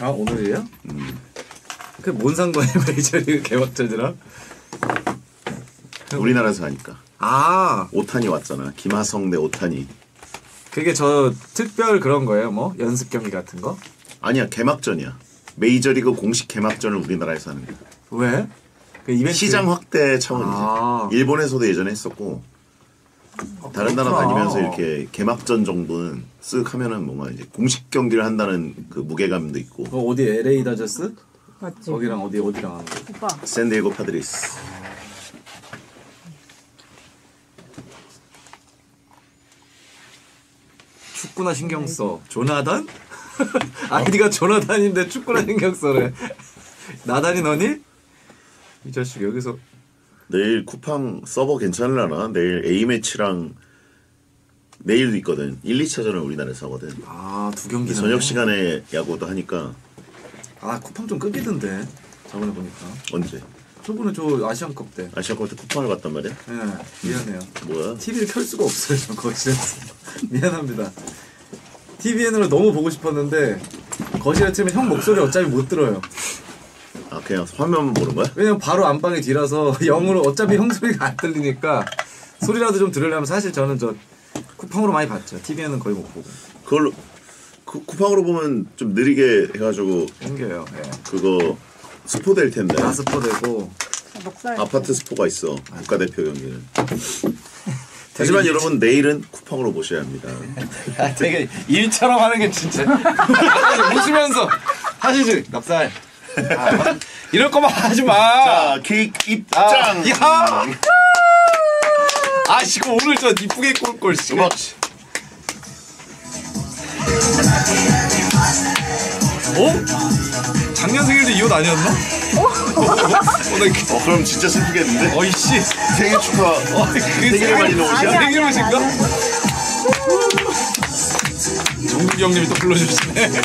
아 오늘이에요? 음. 그게 뭔 상관이에요 메이저리그 개막전이랑? 우리나라에서 하니까. 아 오탄이 왔잖아. 김하성 대 오탄이. 그게 저 특별 그런 거예요 뭐 연습 경기 같은 거? 아니야 개막전이야. 메이저리그 공식 개막전을 우리나라에서 하는 거야. 왜? 그 이벤트 시장 확대 차원이지. 아. 일본에서도 예전에 했었고 다른 나라. 다니면서 이렇게 개막전 정도는 쓱 하면은 뭔가 이제 공식 경기를 한다는 그 무게감도 있고 그 어디 LA 다저스? 맞지? 거기랑 어디 어디랑 하는 거? 오빠 샌디에고 파드리스. 축구나 신경 써. 조나단? 아이디가 조나단인데 축구나 신경 써래. 나단이 너니? 이 자식 여기서 내일 쿠팡 서버 괜찮으려나? 내일 A매치랑 내일도 있거든. 1, 2차전을 우리나라에서 하거든. 아 두 경기 저녁 시간에 야구도 하니까 아 쿠팡 좀 끊기던데 저번에 보니까 언제? 저번에 저 아시안컵 때. 아시아컵 때 쿠팡을 갔단 말이야? 네 미안해요. 뭐야? TV를 켤 수가 없어요 저 거실에서. 미안합니다. TVN으로 너무 보고 싶었는데 거실에 틀면 형 목소리 어차피 못 들어요. 아 그냥 화면 보는 거야? 왜냐면 바로 안방이 뒤라서 영으로 어차피 형 소리가 안 들리니까 소리라도 좀 들으려면 사실 저는 저 쿠팡으로 많이 봤죠. TV에는 거의 못 보고 그걸로 그 쿠팡으로 보면 좀 느리게 해가지고 생겨요. 예. 그거 스포 될 텐데 다 스포 되고 넉살 아파트 스포가 있어 국가대표 경기는 하지만 여러분 내일은 쿠팡으로 보셔야 합니다 아, 되게 일처럼 하는 게 진짜 웃으면서 하시지 납살. 아, 이럴 거면 하지 마. 자킥 입장 아, 야. 아 지금 오늘 저 이쁘게 꼴꼴 씨. 음악 어? 작년 생일도 이 옷 아니었나? 어, 나 어 그럼 진짜 슬프겠는데 어이씨. 생일 축하 어, 그 말리는 옷이야? 아니야, 생일 옷인가? 아니야. 정국이 형님이 또 불러주시네.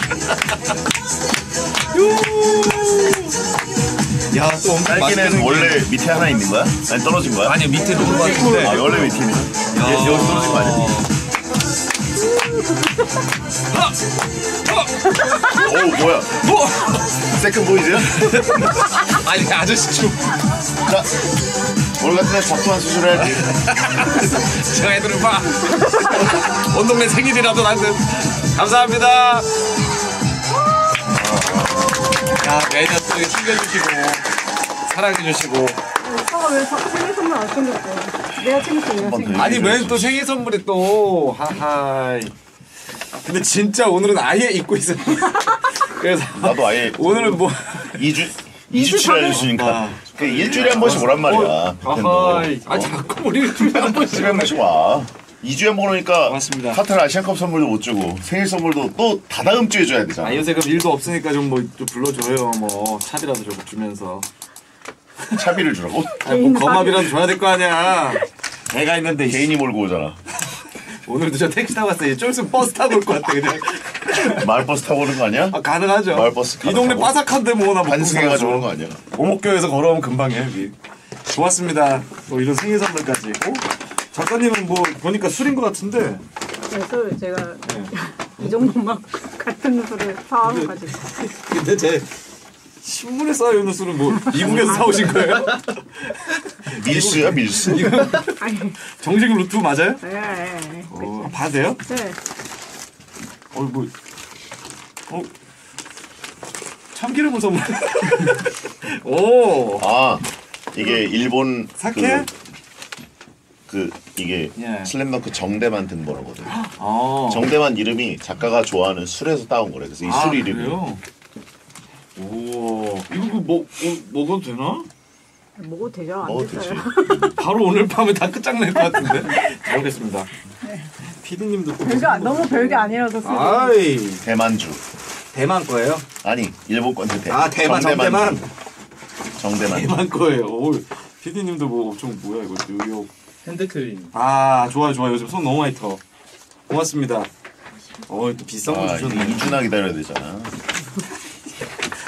야, 또 엄청 딸기는 원래 밑에 하나 있는 거야? 아니 떨어진 거야? 아니 밑에 놓은 거 같은데. 아 원래 밑에 있는 거야? 얘 여기 떨어진 거 아니야? 오 뭐야 뭐? 세컨 보이즈야? 아니 아저씨 좀 자 오늘 같은 날 작동한 수술을 해야지 저 애들을 봐. 온 동네 생일이라도 나는 감사합니다. 또 이렇게 챙겨주시고 사랑해주시고 오빠가 왜 사- 생일 선물 안 챙겼어? 내가 챙겼어 내가. 아니 왜 또 생일 선물이 또 하하. 근데 진짜 오늘은 아예 잊고 있어요. 그래서 나도 아예 오늘은 뭐 2주 2주치를 해주시니까 아. 그 일주일에 한 번씩 오란 말이야 아하. 아 자꾸 우리 일주일에 한 번씩 한 번씩 와 2주에 한번 오니까 맞습니다. 카타르 아시안컵 선물도 못 주고 생일 선물도 또 다다음 주에 줘야 되잖아 아 요새 그럼 일도 없으니까 좀 뭐 좀 불러줘요. 뭐 차비라도 좀 주면서. 차비를 주라고? 아니 뭐 거마비라도 줘야 될 거 아니야. 애가 있는데 이 개인이 몰고 오잖아. 오늘도 저 택시 타고 왔어요. 좀 있으면 버스 타고 올 것 같아 그냥. 마을버스 타고 오는 거 아니야? 아 가능하죠. 마을버스 이 동네. 바삭한데 뭐나 반승해가지고 오는 거 아니야? 오목교에서 걸어오면 금방이에요 여기. 고맙습니다. 또 이런 생일 선물까지. 어? 작가님은 뭐 보니까 술인 것 같은데 그래서 제가 이 정도만 같은 술을 사와가지고 근데 제 신문에 쌓여있는 술은 뭐 미국에서 사오신 거예요? 밀수야 밀수? 아니 정식 루트 맞아요? 예, 예, 어, 봐도 돼요? 예. 네. 어, 뭐, 어, 참기름은 선물. 오, 아 이게 일본 사케? 그, 그 이게 예. 슬램덩크 정대만 등번호거든 아, 정대만 이름이 작가가 좋아하는 술에서 따온 거래 그래서 이 아, 술 이름이 그래요? 오, 이거 그 먹, 어, 먹어도 되나? 먹어도 되죠? 안 먹어도 되지 됐어요. 바로 오늘 밤에 다 끝장낼 것 같은데. 잘 먹겠습니다. 피디님도 또. 별게 안- 너무 별게 아니라서. 아이, 대만주 대만 거예요? 아니 일본 건데 대 아, 대만. 정대만. 정대만 대만 거예요. 오, 피디님도 뭐 엄청 뭐야 이거 뉴욕. 핸드크림. 아, 좋아요, 좋아요. 요즘 손 너무 많이 터. 고맙습니다. 어, 또 비싼 거 아 주셨네. 2주나 기다려야 되잖아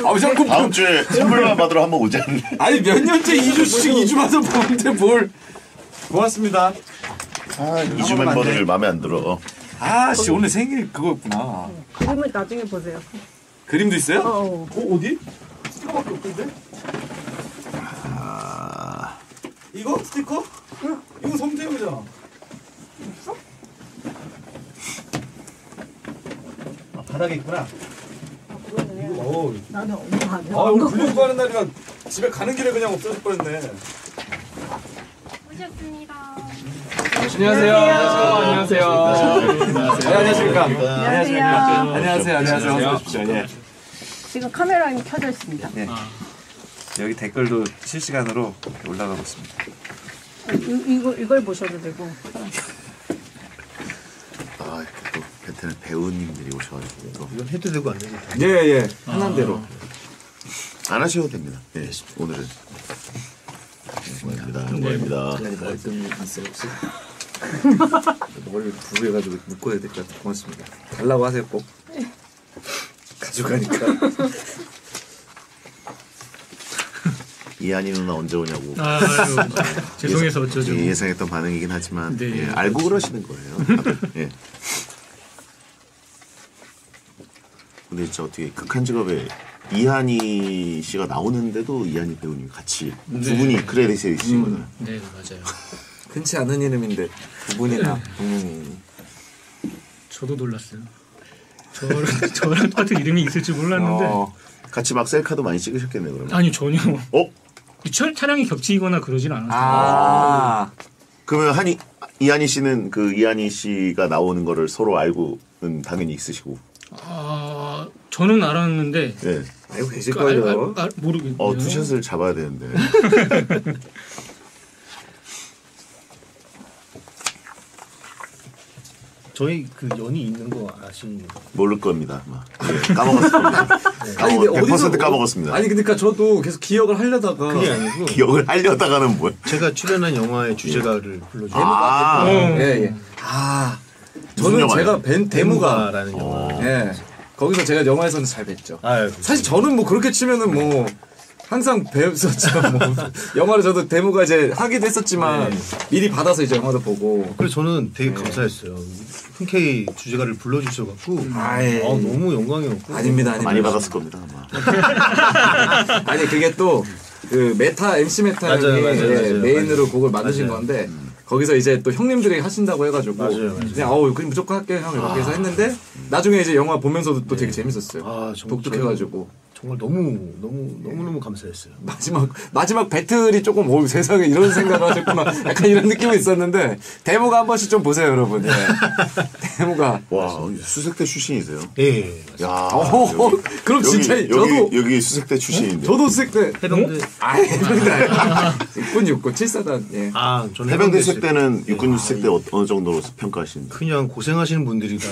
아, 자꾸 다음 주에 선물만 받으러 한번 오지 않니? 아니 몇 년째 2주씩 2주마다 보는데 뭘 고맙습니다 아 2주만 버들 마음에 안 들어 아 씨 오늘 생일 그거였구나 그림을 나중에 보세요. 그림도 있어요? 어. 어, 어디? 스티커밖에 없던데? 아, 이거? 스티커? 응. 이거 성태형이잖아. 없어? 아, 바닥에 있구나. 아, 그러네. 어우. 나는 엄마 안 해. 아, 오늘 불륜 하는 날이라 집에 가는 길에 그냥 없어질 뻔했네. 오셨습니다. 안녕하세요. 안녕하세요. 네, 안녕하십니까. 안녕하세요. 안녕하세요. 안녕하세요. 어서 오십시오. 예. 지금 카메라는 켜져 있습니다. 예. 여기 댓글도 실시간으로 올라가고 있습니다. 이, 이거, 이걸 보셔도 되고. 아 이렇게 또 베테랑 배우님들이 오셔가지고 또 이건 해도 되고 안 해도 돼. 예, 예. 하는 대로. 안 하셔도 됩니다. 예, 오늘은. 고맙습니다. 고맙습니다. 말씀이 있어요, 혹시? 머리를 부부해가지고 묶어야 될 것 같아. 고맙습니다. 달라고 하세요, 꼭. 가져가니까. 이한이 누나 언제 오냐고. 아유, 죄송해서 어쩌죠. 예, 예상했던 반응이긴 하지만 네, 예, 알고 그러시는 거예요. 예. 근데 진짜 어떻게 극한 직업에 이한이 씨가 나오는데도 이한이 배우님이 같이 두 분이 크레딧에 있으시거든요. 네, 맞아요. 흔치 않은 이름인데 두 분이나 동명이. 저도 놀랐어요. 저랑, 저랑 똑같은 이름이 있을 줄 몰랐는데. 어, 같이 막 셀카도 많이 찍으셨겠네요, 그러면. 아니, 전혀. 어? 그 차, 차량이 겹치거나 그러진 않았어요. 아, 그러면 한이 이한이 씨는 그 이한이 씨가 나오는 거를 서로 알고는 당연히 있으시고. 아, 저는 알았는데. 예. 알고 그 계실걸요. 알, 알, 모르겠네요. 어, 투샷을 잡아야 되는데. 저희 그 연이 있는 거 아시는 모를 겁니다. 예. 아니, 근데 까먹, 어디서- 100% 까먹었습니다. 아니, 그러니까 저도 계속 기억을 하려다가. 그게 아니고 기억을 하려다가는 뭐야? 제가 출연한 영화의 주제가를 불러주세요. 아, 어. 예, 예. 아, 저는? 제가 뵌 데모가. 라는 영화. 예. 거기서 제가 영화에서는 잘 뵀죠. 아유, 사실 저는 뭐 그렇게 치면은 뭐 항상 배웠었죠. 뭐 영화를 저도 데모가 이제 하기도 했었지만 네. 미리 받아서 이제 영화도 보고. 그래서 저는 되게 감사했어요. 흔쾌히 주제가를 불러주셔갖고 아이. 아, 너무 영광이었고 아닙니다, 아닙니다. 많이 받았을 겁니다. 아마. 아니 그게 또 그 메타 MC 메타 맞아요, 형이 맞아요, 예, 맞아요, 메인으로 맞아요. 곡을 만드신 맞아요. 건데 거기서 이제 또 형님들이 하신다고 해가지고 맞아요, 맞아요. 그냥 어우 그럼 무조건 할게 형 이렇게 해서 했는데 나중에 이제 영화 보면서도 또 되게 재밌었어요. 아, 독특해가지고 정말 너무 너무 너무 너무 감사했어요. 마지막 마지막 배틀이 조금 오 세상에 이런 생각을 하셨구나 약간 이런 느낌이 있었는데 데모가 한 번씩 좀 보세요 여러분. 예. 데모가 와, 수색대 출신이세요? 예. 야. 어, 그럼 진짜 여기, 저도 여기, 여기 수색대 출신인데. 저도 수색대 해병대 아 해병대 육군 육군 7사단 예. 아 저는 해병대 해병대 수색대는 육군 수색대 어, 어느 정도로 평가하시는지. 그냥 고생하시는 분들이다.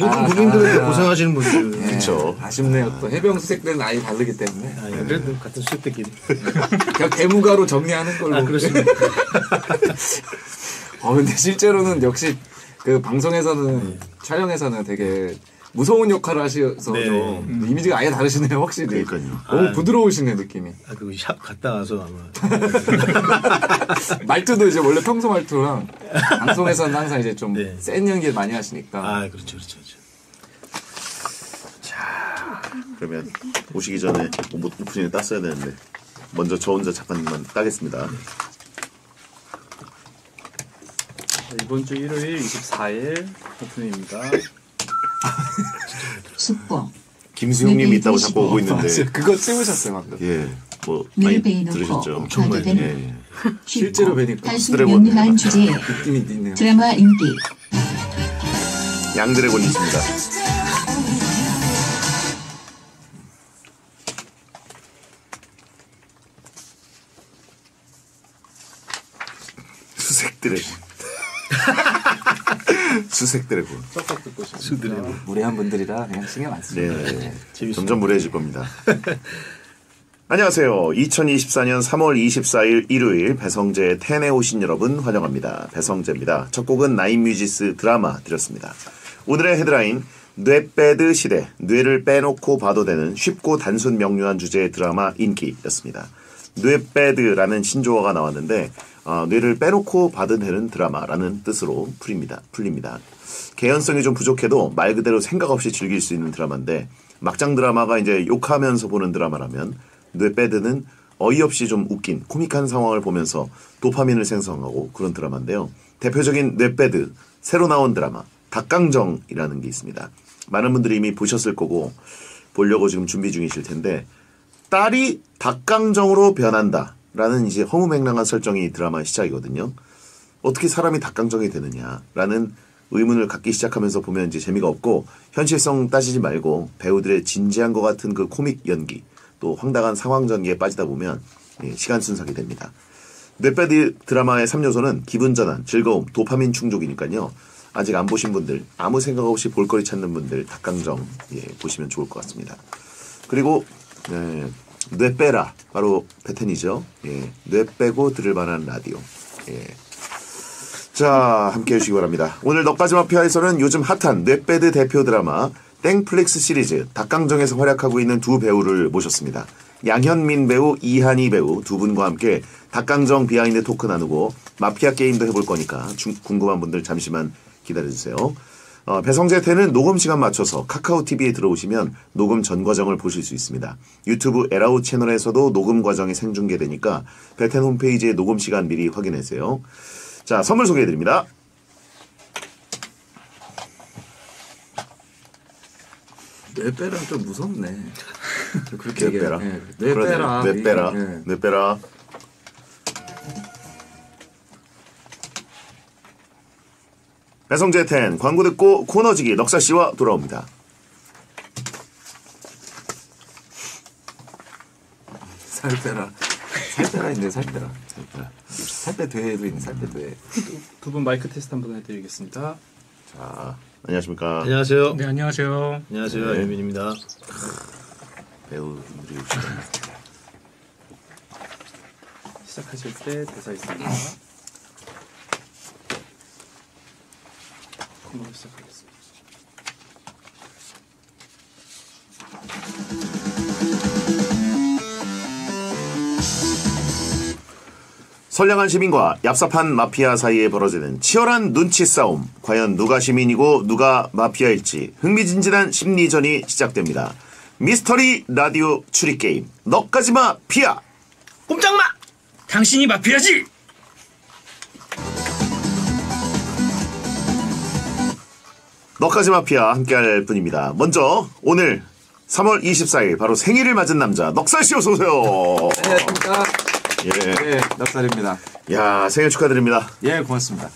뭐 모든 국민들에게 고생하시는 분들. 그쵸. 아쉽네요. 또 해병 수색대는 아예 다르기 때문에 아, 예, 그래도 같은 수색대끼리. 그냥 대무가로 정리하는 걸로. 아, 그렇습니다. 어 근데 실제로는 역시 그 방송에서는 촬영에서는 되게 무서운 역할을 하셔서 네. 좀 이미지가 아예 다르시네요 확실히. 그러니까요. 너무 아. 부드러우시네 느낌이. 아, 그샵 갔다 와서 아마. 말투도 이제 원래 평소 말투랑 방송에서는 항상 이제 좀 네. 센 연기를 많이 하시니까. 아, 그렇죠, 그렇죠, 그렇죠. 그러면 오시기 전에 뭐 오프닝을 땄어야 되는데. 먼저 저 혼자 잠깐만 따겠습니다. 이번 주 일요일 24일 오픈입니다. 숙보 김수용님 이 있다고 자꾸 오고 있는데. 그거 찍으셨어요 방금. 예. 뭐, 많이 들으셨죠? 가도된 예, 예. 실제로 뵈니까 단순 느낌이 있네요. 드라마 인기 양드래곤이 있습니다. 수색 드래곤. 수색 드래곤. 쩍쩍 듣고 싶습니다. 무례한 분들이라 그냥 신경 안 쓰죠. 네. 점점 무례해질 겁니다. 안녕하세요. 2024년 3월 24일 일요일 배성재의 텐에 오신 여러분 환영합니다. 배성재입니다. 첫 곡은 나인뮤지스 드라마 드렸습니다. 오늘의 헤드라인 뇌빼드 시대 뇌를 빼놓고 봐도 되는 쉽고 단순 명료한 주제의 드라마 인기였습니다. 뇌배드라는 신조어가 나왔는데 어, 뇌를 빼놓고 받아내는 드라마라는 뜻으로 풀립니다. 풀립니다. 개연성이 좀 부족해도 말 그대로 생각 없이 즐길 수 있는 드라마인데 막장 드라마가 이제 욕하면서 보는 드라마라면 뇌배드는 어이없이 좀 웃긴 코믹한 상황을 보면서 도파민을 생성하고 그런 드라마인데요. 대표적인 뇌배드 새로 나온 드라마 닭강정이라는 게 있습니다. 많은 분들이 이미 보셨을 거고 보려고 지금 준비 중이실 텐데 딸이 닭강정으로 변한다 라는 이제 허무맹랑한 설정이 드라마의 시작이거든요. 어떻게 사람이 닭강정이 되느냐라는 의문을 갖기 시작하면서 보면 이제 재미가 없고 현실성 따지지 말고 배우들의 진지한 것 같은 그 코믹 연기 또 황당한 상황 전개에 빠지다 보면 예, 시간 순삭이 됩니다. 뇌빼드 드라마의 3요소는 기분 전환, 즐거움, 도파민 충족이니까요. 아직 안 보신 분들, 아무 생각 없이 볼거리 찾는 분들 닭강정 예, 보시면 좋을 것 같습니다. 그리고 예, 뇌 빼라 바로 배텐이죠. 예, 뇌 빼고 들을 만한 라디오. 예. 자, 함께 해주시기 바랍니다. 오늘 넉까지 마피아에서는 요즘 핫한 뇌빼드 대표 드라마 땡플릭스 시리즈 닭강정에서 활약하고 있는 두 배우를 모셨습니다. 양현민 배우, 이하늬 배우 두 분과 함께 닭강정 비하인드 토크 나누고 마피아 게임도 해볼 거니까 중- 궁금한 분들 잠시만 기다려주세요. 어, 배성재 텐은 녹음 시간 맞춰서 카카오 TV에 들어오시면 녹음 전 과정을 보실 수 있습니다. 유튜브 에라오 채널에서도 녹음 과정이 생중계되니까 배텐 홈페이지에 녹음 시간 미리 확인하세요. 자, 선물 소개해드립니다. 뇌 빼라 좀 무섭네. 그렇게 뇌 얘기해. 빼라. 예, 뇌 그러네. 빼라. 뇌 빼라. 빼라. 배성재 텐 광고 듣고 코너지기 넉사 씨와 돌아옵니다. 살 빼라. 살 빼라 있네. 살 빼라. 살빼 돼도 있네. 살빼 돼. 두 분 마이크 테스트 한번 해드리겠습니다. 자, 안녕하십니까. 안녕하세요. 네 안녕하세요. 안녕하세요. 네. 유민입니다. 배우분들이 오시다. 시작하실 때 대사 있습니다. 한번 시작하겠습니다. 선량한 시민과 얍삽한 마피아 사이에 벌어지는 치열한 눈치 싸움. 과연 누가 시민이고 누가 마피아일지 흥미진진한 심리전이 시작됩니다. 미스터리 라디오 추리 게임 너까지마 피아. 꼼짝마. 당신이 마피아지. 너까지 마피아 함께할 분입니다. 먼저 오늘 3월 24일 바로 생일을 맞은 남자 넉살 씨 어서 오세요. 안녕하십니까. 예. 네, 넉살입니다. 야 생일 축하드립니다. 예, 고맙습니다.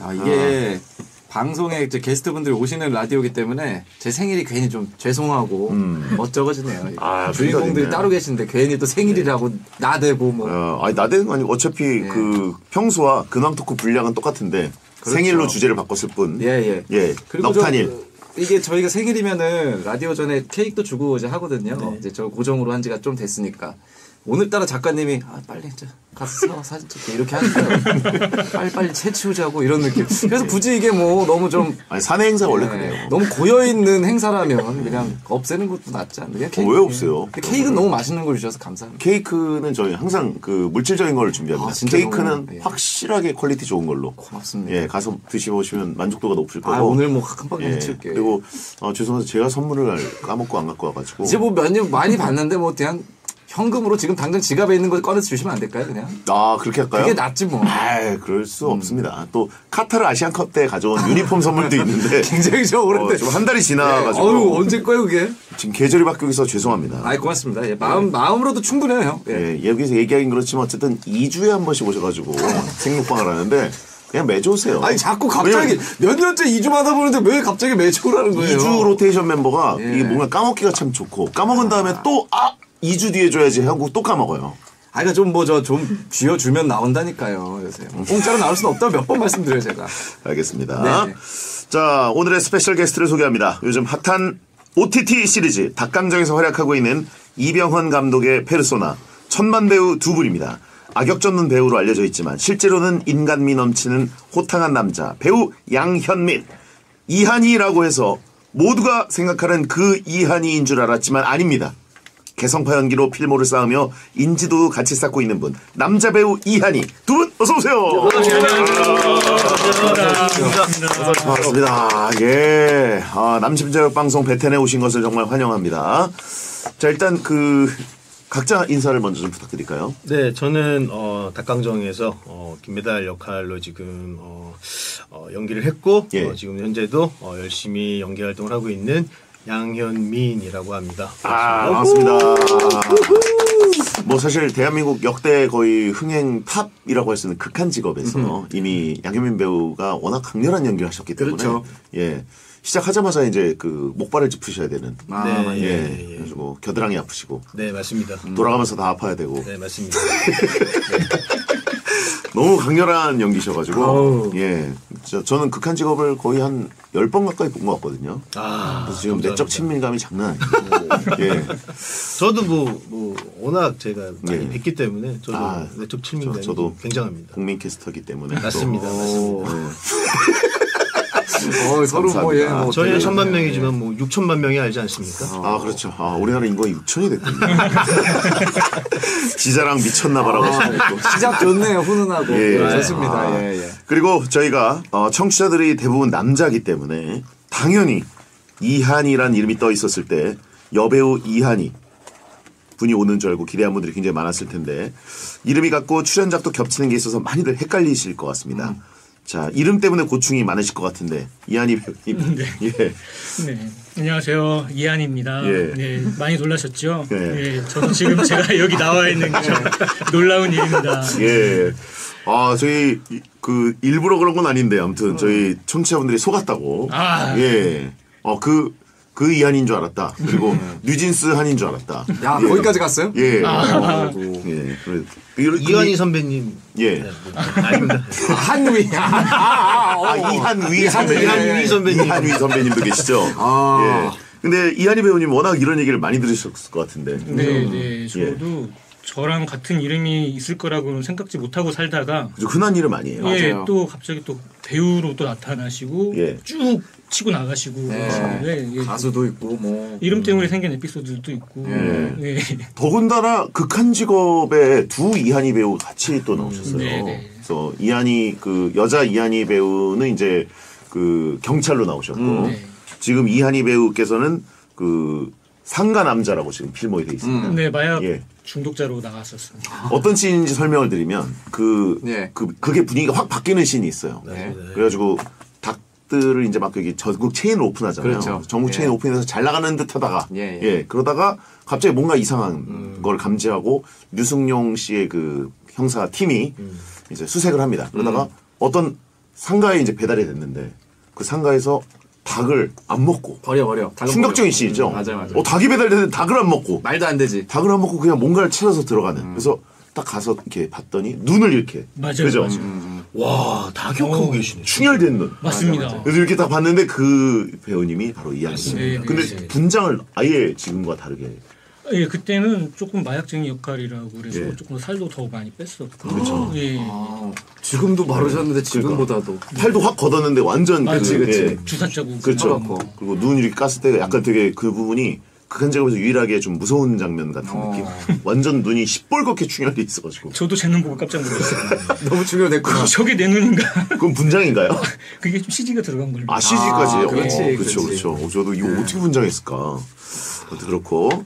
아, 이게 방송에 이제 게스트분들이 오시는 라디오기 때문에 제 생일이 괜히 좀 죄송하고 멋쩍어지네요. 음. 아, 주인공들이 따로 계신데 괜히 또 생일이라고 나대고 뭐. 어, 아니 나대는 거 아니고 어차피 예. 그 평소와 근황 토크 분량은 똑같은데 그렇죠. 생일로 주제를 바꿨을 뿐. 예, 예. 예. 그리고 저, 넉탄일. 그, 이게 저희가 생일이면은 라디오 전에 케이크도 주고 이제 하거든요. 네. 이제 저 고정으로 한 지가 좀 됐으니까. 오늘따라 작가님이 아 빨리 이제 가서 사, 사진 찍게 이렇게 하니까요. 빨리 빨리 해치우자고 이런 느낌. 그래서 굳이 이게 뭐 너무 좀 아니 사내 행사 원래 네, 그래요. 너무 고여 있는 행사라면 그냥 없애는 것도 낫지 않나? 그냥 어, 왜 없어요? 케이크는 너무 맛있는 걸 주셔서 감사합니다. 케이크는 저희 항상 그 물질적인 걸 준비합니다. 아, 케이크는 너무, 예. 확실하게 퀄리티 좋은 걸로. 고맙습니다. 예, 가서 드셔보시면 만족도가 높을 거고. 아 오늘 뭐 깜빡 예, 해칠게. 그리고 어, 죄송해서 제가 선물을 까먹고 안 갖고 와가지고. 이제 뭐 몇 년 많이 봤는데 뭐 그냥 현금으로 지금 당장 지갑에 있는 거 꺼내서 주시면 안 될까요? 그냥 아 그렇게 할까요? 그게 낫지 뭐. 아, 그럴 수 없습니다. 또 카타르 아시안컵 때 가져온 유니폼 선물도 있는데 굉장히 저 오랜데. 어, 좀한 달이 지나가지고 어유 언제 거예요 그게? 지금 계절이 바뀌어서 죄송합니다. 아이 고맙습니다. 예, 마음 마음으로도 충분해요 형. 예. 예, 여기서 얘기하긴 그렇지만 어쨌든 2주에 한 번씩 오셔가지고 생육방을 하는데 그냥 매주 오세요. 아니 자꾸 갑자기 몇 년째 2주 하다 보는데 왜 갑자기 매주 오라는 거예요? 2주 로테이션 멤버가 예. 이게 뭔가 까먹기가 참 좋고 까먹은 다음에 또 아! 2주 뒤에 줘야지 하고 또 까먹어요. 아, 그러니까 좀 뭐 저 좀 쥐어주면 나온다니까요 요새. 공짜로 나올 수는 없다고 몇 번 말씀드려요 제가. 알겠습니다. 네. 자, 오늘의 스페셜 게스트를 소개합니다. 요즘 핫한 OTT 시리즈 닭강정에서 활약하고 있는 이병헌 감독의 페르소나 천만 배우 두 분입니다. 악역 전문 배우로 알려져 있지만 실제로는 인간미 넘치는 호탕한 남자 배우 양현민 이한이라고 해서 모두가 생각하는 그 이한이인 줄 알았지만 아닙니다. 개성파 연기로 필모를 쌓으며 인지도 같이 쌓고 있는 분 남자 배우 이한이 두 분 어서 오세요. 반갑습니다. 예, 아, 남심자역 방송 베텐에 오신 것을 정말 환영합니다. 자 일단 그 각자 인사를 먼저 좀 부탁드릴까요? 네, 저는 어, 닭강정에서 어, 김메달 역할로 지금 어, 어, 연기를 했고 예. 어, 지금 현재도 어, 열심히 연기 활동을 하고 있는 양현민이라고 합니다. 아, 반갑습니다. 뭐 사실 대한민국 역대 거의 흥행 탑이라고 할 수 있는 극한 직업에서 이미 양현민 배우가 워낙 강렬한 연기를 하셨기 때문에 그렇죠. 예. 시작하자마자 이제 그 목발을 짚으셔야 되는 아, 네, 예. 예, 예. 그래가지고 겨드랑이 아프시고 네, 맞습니다. 돌아가면서 다 아파야 되고 네, 맞습니다. 너무 강렬한 연기셔가지고 아우. 예. 저, 저는 극한 직업을 거의 한 10번 가까이 본 것 같거든요. 아, 그래서 지금 감사합니다. 내적 친밀감이 장난 아니에요. 예. 저도 뭐, 뭐 워낙 제가 많이 예. 뵙기 때문에 저도 아, 내적 친밀감이 저- 저도 굉장합니다. 국민 캐스터기 때문에 또 맞습니다, 맞습니다. 어, 서로 뭐, 예, 뭐. 저희는 천만 명이지만 뭐 6천만 명이 알지 않습니까? 아 그렇죠. 아 우리나라 인구가 6천이 됐군요. 지자랑 미쳤나봐라고 하시고 시작 좋네요, 훈훈하고. 예. 예, 좋습니다. 아. 예, 예. 그리고 저희가 어, 청취자들이 대부분 남자기 때문에 당연히 이한이란 이름이 떠 있었을 때 여배우 이한이 분이 오는 줄 알고 기대한 분들이 굉장히 많았을 텐데 이름이 같고 출연작도 겹치는 게 있어서 많이들 헷갈리실 것 같습니다. 음. 자 이름 때문에 고충이 많으실 것 같은데 이한이 배우님 예. 네. 안녕하세요. 이한입니다. 예. 네. 많이 놀라셨죠? 예. 네. 저도 지금 제가 여기 나와 있는 게좀 놀라운 일입니다. 예. 아, 저희 이- 그 일부러 그런 건 아닌데 아무튼 저희 청취자분들이 속았다고. 아. 예. 어, 그, 그 이한인 줄 알았다. 그리고 뉴진스 한인 줄 알았다. 야, 예. 거기까지 갔어요? 예. 아이고. 예. 그래. 이완희 선배님. 예. 네, 뭐, 아닙니다. 한위. 아, 아, 아, 어. 아, 이한위 선배님. 이한위 선배님. 이한위 선배님도 계시죠? 아. 예. 근데 이한희 배우님 워낙 이런 얘기를 많이 들으셨을 것 같은데. 네, 네. 예. 저도 저랑 같은 이름이 있을 거라고는 생각지 못하고 살다가 그죠? 흔한 이름 아니에요. 예, 맞아요. 또 갑자기 또 배우로 또 나타나시고 예. 쭉 치고 나가시고 네. 그러시는데 예. 가수도 있고, 뭐. 이름 때문에 생긴 에피소드도 있고 예. 예. 더군다나 극한 직업에 두 이한희 배우 같이 또 나오셨어요. 네, 네. 그래서 이한희 그 여자 이한희 배우는 이제 그 경찰로 나오셨고 네. 지금 이한희 배우께서는 그 상가 남자라고 지금 필모에 돼 있습니다. 네, 마약 예. 중독자로 나갔었습니다. 어떤 씬인지 설명을 드리면 그, 예. 그 그게 분위기가 확 바뀌는 씬이 있어요. 네. 그래가지고 닭들을 이제 막 여기 전국 체인을 오픈하잖아요. 그렇죠. 전국 예. 체인 오픈해서 잘 나가는 듯하다가 예, 예, 예. 그러다가 갑자기 뭔가 이상한 걸 감지하고 류승용 씨의 그 형사 팀이 이제 수색을 합니다. 그러다가 어떤 상가에 이제 배달이 됐는데 그 상가에서 닭을 안 먹고 버려, 버려. 닭은 충격적인 버려. 씬이죠. 음, 맞아요, 맞아요. 어, 닭이 배달됐는데 닭을 안 먹고 말도 안 되지. 닭을 안 먹고 그냥 뭔가를 찾아서 들어가는. 그래서 딱 가서 이렇게 봤더니 눈을 이렇게 맞아요, 그죠? 맞아요. 와, 다 기억하고 계시네. 충혈된 눈. 맞습니다. 그래서 이렇게 딱 봤는데 그 배우님이 바로 이한입니다. 네, 네, 근데 네. 분장을 아예 지금과 다르게. 예, 그때는 조금 마약쟁이 역할이라고 그래서 예. 조금 살도 더 많이 뺐었고. 그렇죠. 예. 아, 지금도 마르셨는데 지금보다도. 팔도 확 걷었는데 완전 맞지, 그, 그치. 예, 주사 자국. 그렇죠. 나갖고. 그리고 눈 이렇게 깠을 때 약간 되게 그 부분이 극한 작업에서 유일하게 좀 무서운 장면 같은 어. 느낌. 완전 눈이 시뻘겋게 충혈돼 있어가지고. 저도 제 눈 보고 깜짝 놀랐어요. 너무 중요했구나. 저게 내 눈인가? 그건 분장인가요? 그게 좀 CG가 들어간 걸로. 아 CG까지요? 아, 그렇지, 어, 그렇죠, 그렇지. 그렇죠. 어, 저도 이거 어떻게 분장했을까? 아무튼 그렇고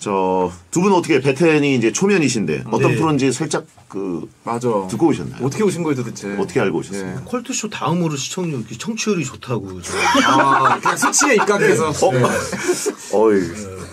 저 두 분 어떻게 베텐이 이제 초면이신데 어떤 네. 프로인지 살짝 그 맞아. 듣고 오셨나요? 어떻게 오신 거예요 도대체? 어떻게 알고 오셨어요? 예. 컬투쇼 다음으로 시청률, 청취율이 좋다고. 저. 아, 그냥 수치에 입각해서. 어? 어이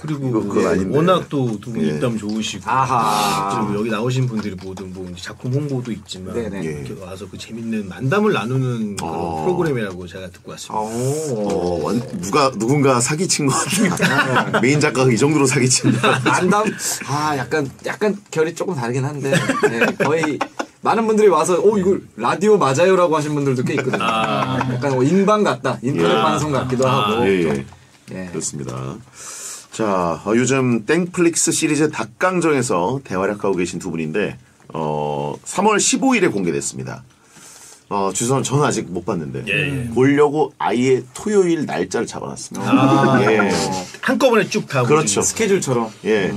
그리고 예, 아닌데. 워낙 또 두분 예. 입담 좋으시고 아하. 그리고 여기 나오신 분들이 모든 뭐 이제 작품 홍보도 있지만 네네. 이렇게 와서 그 재밌는 만담을 나누는 그런 어. 프로그램이라고 제가 듣고 왔습니다. 오. 어, 완, 누가 누군가 사기친 것 같아요. 메인 작가가 이 정도로 사기친 것 같아요. 만담? 아, 약간, 약간 결이 조금 다르긴 한데, 예, 거의, 많은 분들이 와서, 오, 이거 라디오 맞아요라고 하신 분들도 꽤 있거든요. 약간 뭐 인방 같다. 인터넷 예. 방송 같기도 하고. 예, 좀, 예. 예. 그렇습니다. 자, 어, 요즘 땡플릭스 시리즈 닭강정에서 대활약하고 계신 두 분인데, 어, 3월 15일에 공개됐습니다. 어, 죄송합니다. 저는 아직 못 봤는데. 예, 예. 보려고 아예 토요일 날짜를 잡아놨습니다. 아. 예. 한꺼번에 쭉 다. 그렇죠. 스케줄처럼. 예.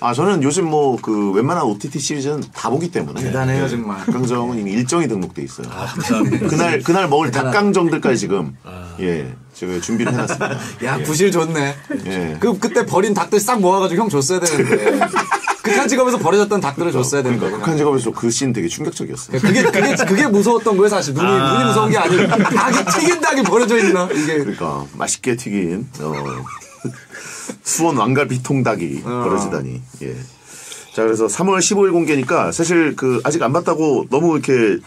아 저는 요즘 뭐 그 웬만한 OTT 시리즈는 다 보기 때문에 대단해요, 예. 정말. 닭강정은 이미 일정이 등록돼 있어요. 아, 감사합니다. 그날 그날 먹을. 닭강정들까지 지금 예 제가 준비를 해놨습니다. 야 예. 부실 좋네. 예. 그 그때 버린 닭들 싹 모아가지고 형 줬어야 되는데. 극한 직업에서 버려졌던 닭들을 줬어야 되는 거예요. 북한 직업에서 그 씬 되게 충격적이었어요. 그게 그게 그게 무서웠던 거예요 사실 눈이 눈이 무서운 게 아니고 닭이 튀긴 닭이 버려져 있나 이게 그러니까 맛있게 튀긴 어, 수원 왕갈비 통닭이 어. 벌어지다니. 예. 자 그래서 3월 15일 공개니까 사실 그 아직 안 봤다고 너무 이렇게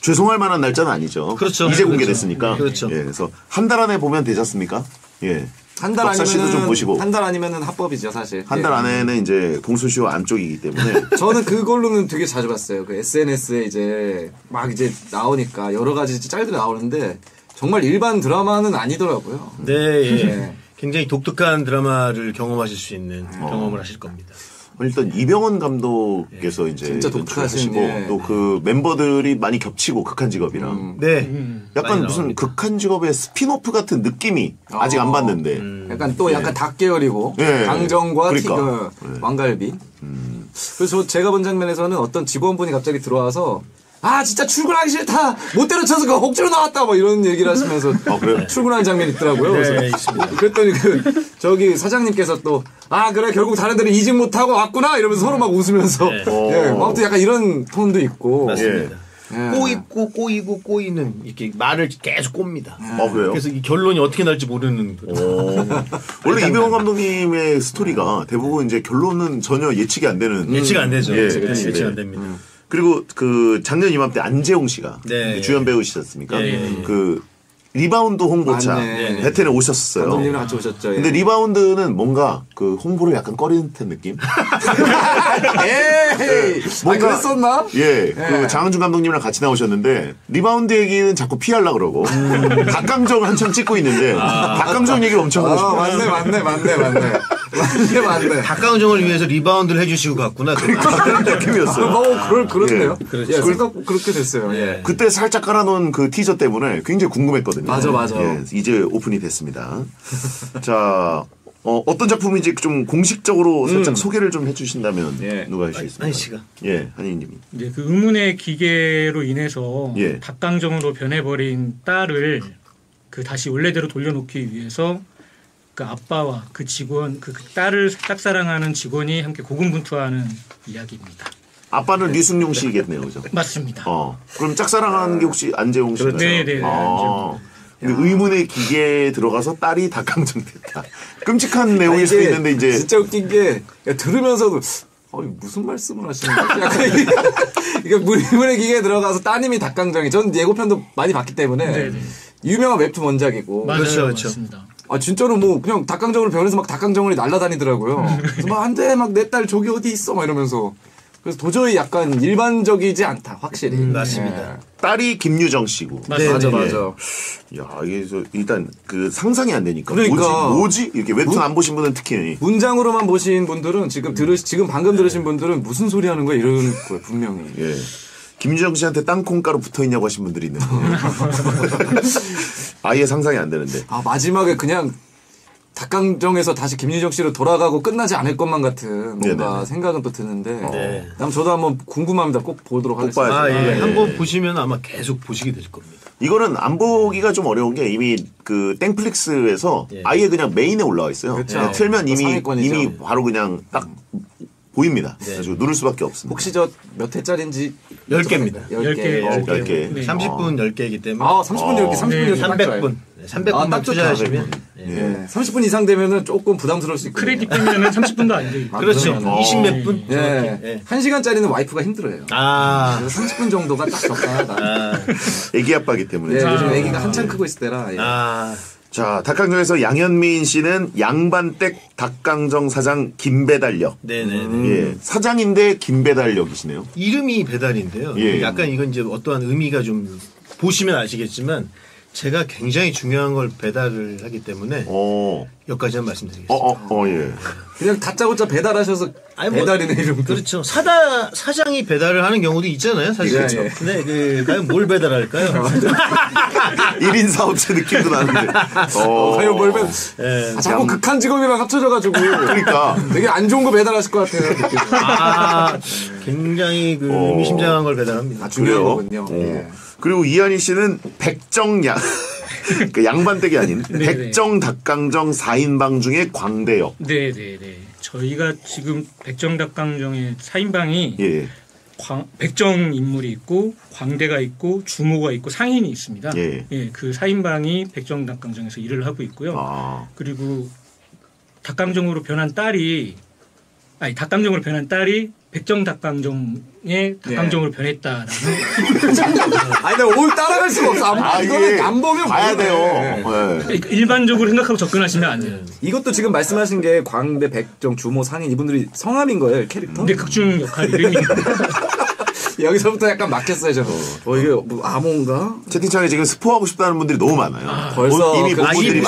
죄송할 만한 날짜는 아니죠. 그렇죠. 이제 그렇죠. 공개됐으니까. 그렇죠. 예. 그래서 한 달 안에 보면 되지 않습니까? 예. 한 달 아니면은 좀 보시고. 한 달 아니면은 합법이죠 사실. 한달 예. 안에는 이제 공소시효 안쪽이기 때문에 저는 그걸로는 되게 자주 봤어요. 그 SNS에 이제 막 이제 나오니까 여러 가지 짤들이 나오는데 정말 일반 드라마는 아니더라고요. 네, 예. 네. 굉장히 독특한 드라마를 경험하실 수 있는 경험을 하실 겁니다. 일단 이병헌 감독께서 이제 진짜 독특하신, 연출하시고 예. 또 그 멤버들이 많이 겹치고 극한 직업이랑 네. 약간 많이 무슨 나옵니다. 극한 직업의 스피노프 같은 느낌이 아직 안 어. 봤는데 약간 또 약간 닭 계열이고 예. 강정과 그러니까. 티, 그 왕갈비. 그래서 저- 제가 본 장면에서는 어떤 직원분이 갑자기 들어와서 아 진짜 출근하기 싫다 못 때려쳐서 그 억지로 나왔다 뭐 이런 얘기를 하시면서 아, 그래요? 출근하는 장면이 있더라고요. 네, 그래서. 그랬더니 그 저기 사장님께서 또 아 그래 결국 다른 데는 이직 못하고 왔구나 이러면서 서로 막 웃으면서 네. 예, 뭐 아무튼 약간 이런 톤도 있고 맞습니다. 예. 꼬이고 꼬이고 꼬이는 이렇게 말을 계속 꼽니다. 어 그래요? 그래서 이 결론이 어떻게 날지 모르는 그 어. 원래 이병헌 감독님의 스토리가 대부분 이제 결론은 전혀 예측이 안 되는 예측 안 되죠. 예, 예측 네. 안 됩니다. 그리고 그 작년 이맘때 안재홍 씨가 네. 주연 배우시지 않습니까? 예, 예, 예. 그 리바운드 홍보차 맞네. 배텐에 오셨어요. 감독님이랑 같이 오셨죠. 예. 근데 리바운드는 뭔가 그 홍보를 약간 꺼리는 듯한 느낌? 에이 아 그랬었나? 예, 예. 그 장항준 감독님이랑 같이 나오셨는데 리바운드 얘기는 자꾸 피하려 그러고 닭강정을 한참 찍고 있는데 닭강정 얘기를 엄청 하고 아 싶어요. 맞네 맞네 맞네 맞네 맞네 맞네. 닭강정을 위해서 리바운드를 해주시고 갔구나. 그런 느낌이었어요. 어, 그럴, 그렇네요. 예. 그렇죠. 예, 생각 그렇게 됐어요. 예. 예. 그때 살짝 깔아놓은 그 티저 때문에 굉장히 궁금했거든요. 맞아, 맞아. 예, 이제 오픈이 됐습니다. 자, 어, 어떤 작품인지 좀 공식적으로 살짝 소개를 좀 해주신다면 예. 누가 할수 있습니까? 한희 씨가. 예, 한희님이. 이제 그 의문의 기계로 인해서 예. 닭강정으로 변해버린 딸을 그 다시 원래대로 돌려놓기 위해서 그 아빠와 그 직원 그, 그 딸을 짝사랑하는 직원이 함께 고군분투하는 이야기입니다. 아빠는 류승용 씨겠네요, 그죠? 맞습니다. 어, 그럼 짝사랑하는 게 혹시 안재홍 씨가요? 네, 네, 네, 아, 근데 의문의 기계에 들어가서 딸이 닭강정 됐다. 끔찍한 내용일 수도 이게 있는데 이제 진짜 웃긴 게 야, 들으면서도 어, 이거 무슨 말씀을 하시는 거지? 약간 이게, 물문의 기계에 들어가서 따님이 닭강정이 전 예고편도 많이 봤기 때문에 네네. 유명한 웹툰 원작이고 맞아요, 그렇죠, 그렇죠. 맞습니다. 아 진짜로 뭐 그냥 닭강정으로 변해서 막 닭강정을이 날아다니더라고요. 그래서 막 안돼 막 내 딸 저기 어디 있어 막 이러면서 그래서 도저히 약간 일반적이지 않다 확실히. 맞습니다. 딸이 김유정 씨고. 맞아요. 맞아 예. 맞아. 야, 이게 저 일단 그 상상이 안 되니까. 그러니까. 뭐지? 뭐지? 이렇게 웹툰 안 보신 분은 특히. 문장으로만 보신 분들은 지금 들으 지금 방금 들으신 분들은 무슨 소리 하는 거야 이런 거예요 분명히. 예. 김유정 씨한테 땅콩가루 붙어 있냐고 하신 분들이 있는데. 아예 상상이 안 되는데. 아 마지막에 그냥 닭강정에서 다시 김유정 씨로 돌아가고 끝나지 않을 것만 같은 뭔가 네네네. 생각은 또 드는데. 네. 다음 저도 한번 궁금합니다. 꼭 보도록 하겠습니다. 아, 예. 예. 한번 보시면 아마 계속 보시게 될 겁니다. 이거는 안 보기가 좀 어려운 게 이미 그 땡플릭스에서 예. 아예 그냥 메인에 올라와 있어요. 그렇죠. 예, 틀면 이미 상위권이죠. 이미 바로 그냥 딱 보입니다. 네. 그래서 누를 수밖에 없습니다. 혹시 저 몇 회짜리인지 열 개입니다. 열열 개. 개. 어, 열 개. 네. 30분 10개이기 때문에 아 30분 이렇게 30분 네. 이렇게 딱 좋아요. 300분. 300분만 아, 딱 좋다. 투자하시면 예. 예. 30분 이상 되면은 조금 부담스러울 수 있고. 크레딧 빼면은 30분도 안 돼요. 아, 그렇죠. 그러면은. 20몇 분? 예. 예. 한 시간짜리는 와이프가 힘들어요. 아. 그래서 30분 정도가 딱 적당하다. 아. 애기 아빠기 때문에. 예, 아. 요즘 아기가 한창 크고 있을 때라. 예. 아. 자, 닭강정에서 양현민 씨는 양반댁 닭강정 사장 김배달역. 네네. 음. 예, 사장인데 김배달역이시네요. 이름이 배달인데요. 예. 약간 이건 이제 어떠한 의미가 좀 보시면 아시겠지만 제가 굉장히 중요한 걸 배달을 하기 때문에 어, 여기까지만 말씀드리겠습니다. 어, 어, 어, 예. 그냥 다짜고짜 배달하셔서 아니, 뭐, 배달이네 이름도. 그렇죠. 사다 사장이 배달을 하는 경우도 있잖아요. 사실. 그렇죠. 근데 그 과연 뭘 배달할까요? 1인 사업체 느낌도 나는데. 어, 과연 뭘 배... 예. 아, 자꾸 극한 직업이랑 합쳐져 가지고 그러니까. 되게 안 좋은 거 배달하실 것 같아요. 느낌. 아, 굉장히 그 어. 의미심장한 걸 배달합니다. 아, 중요한 그래요? 거군요. 어. 예. 그리고 이한희 씨는 백정양. 그 양반댁이 아닌 네네. 백정 닭강정 4인방 중에 광대역. 네, 네, 네. 저희가 지금 백정 닭강정의 4인방이 예. 광, 백정 인물이 있고 광대가 있고 주모가 있고 상인이 있습니다. 예. 그 4인방이 백정 닭강정에서 일을 하고 있고요. 아. 그리고 닭강정으로 변한 딸이 아니 닭강정으로 변한 딸이 백정 닭강정의 닭강정으로 변했다라는 아니, 내가 올 따라갈 수가 없어. 안, 아, 이거는 안 보면 봐야 모르네. 돼요. 예. 그러니까 일반적으로 생각하고 접근하시면 안 돼요. 이것도 지금 말씀하신 게 광대, 백정, 주모, 상인 이분들이 성함인 거예요, 캐릭터? 근데 극중 역할 이름이 여기서부터 약간 막혔어요, 저는. 어, 이게 뭐 암호인가? 채팅창에 지금 스포하고 싶다는 분들이 너무 많아요. 벌써 본- 이미 그- 본 아, 분들이.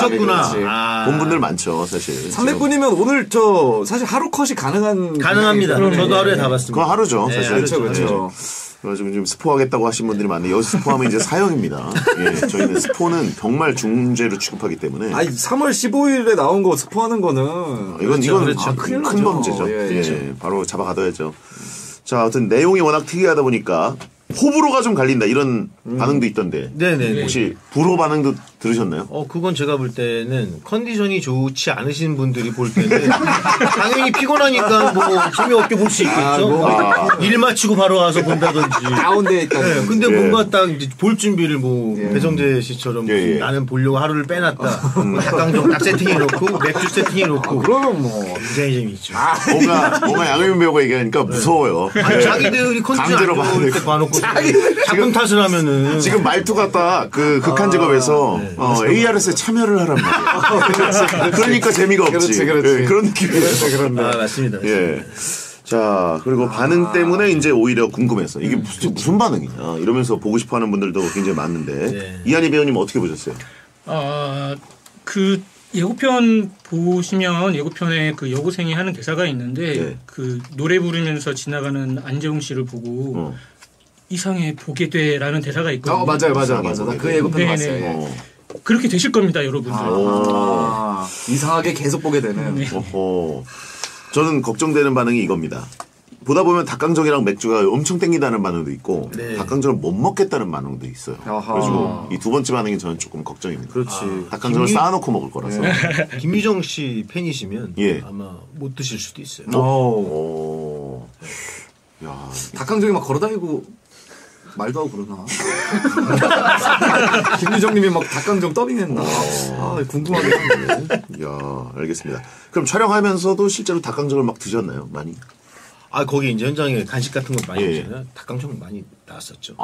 아. 본 분들 많죠, 사실. 300분이면 오늘 저 사실 하루 컷이 가능한 가능합니다. 그런- 저도 하루에 다 봤습니다. 그건 하루죠, 네, 사실. 그렇죠, 네. 그렇죠. 그래가지고 지금 스포하겠다고 하신 분들이 많은데 여기서 스포하면 이제 사형입니다. 예, 저희는 스포는 정말 중죄로 취급하기 때문에 아니 3월 15일에 나온 거 스포하는 거는 이건 그렇죠, 이건 그렇죠. 아, 큰일 큰, 나죠. 범죄죠. 예, 예, 예. 바로 잡아가둬야죠. 자, 아무튼 내용이 워낙 특이하다 보니까 호불호가 좀 갈린다 이런 반응도 있던데 네네. 혹시 불호 반응도 들으셨나요? 어, 그건 제가 볼 때는 컨디션이 좋지 않으신 분들이 볼 때는 당연히 피곤하니까 뭐 재미없게 볼 수 있겠죠. 아, 뭐. 뭐일 마치고 바로 와서 본다든지. 다운돼 있다. 네, 근데 예. 뭔가 딱 이제 볼 준비를 뭐 예. 배정재 씨처럼 예, 예. 나는 보려고 하루를 빼놨다. 뭐 닭강정 딱 세팅해 놓고 맥주 세팅해 놓고 그러면 뭐 굉장히 재미있죠. 뭔가 뭔가 양현민 배우가 얘기하니까 무서워요. 아니, 예. 자기들이 컨디션 안 좋을 때 봐놓고 작품 탓을 하면은 지금 말투가 딱 그 극한 직업에서 어, ARS에 참여를 하란 말이야. 그러니까 재미가 없지. 그렇지, 그렇지. 예, 그런 느낌이에요. 아 맞습니다. 예. 자, 그리고 반응 때문에 이제 오히려 궁금해서 이게 무슨, 무슨 반응이냐 이러면서 보고 싶어 하는 분들도 굉장히 많은데 네. 이한희 배우님 어떻게 보셨어요? 아, 그 예고편 보시면 예고편에 그 여고생이 하는 대사가 있는데 네. 그 노래 부르면서 지나가는 안재홍 씨를 보고 어. 이상해 보게 돼라는 대사가 있거든요. 어 맞아요 맞아요 맞아요. 나그 예고편 네네. 봤어요. 예. 어. 그렇게 되실 겁니다, 여러분들. 아, 이상하게 계속 보게 되는. 네. 어허. 저는 걱정되는 반응이 이겁니다. 보다 보면 닭강정이랑 맥주가 엄청 땡기다는 반응도 있고 네. 닭강정을 못 먹겠다는 반응도 있어요. 아하. 그래가지고 이 두 번째 반응이 저는 조금 걱정입니다. 그렇지. 닭강정을 김유- 쌓아놓고 먹을 거라서. 김미정 씨 팬이시면 예. 아마 못 드실 수도 있어요. 어. 오. 야, 닭강정이 막 걸어다니고 말도 하고 그러나. 김유정님이 막 닭강정 더빙했나. 아 궁금하긴 한데. 야, 알겠습니다. 그럼 촬영하면서도 실제로 닭강정을 막 드셨나요? 많이? 아 거기 이제 현장에 간식 같은 거 많이 예. 있잖아요. 닭강정 많이 나왔었죠.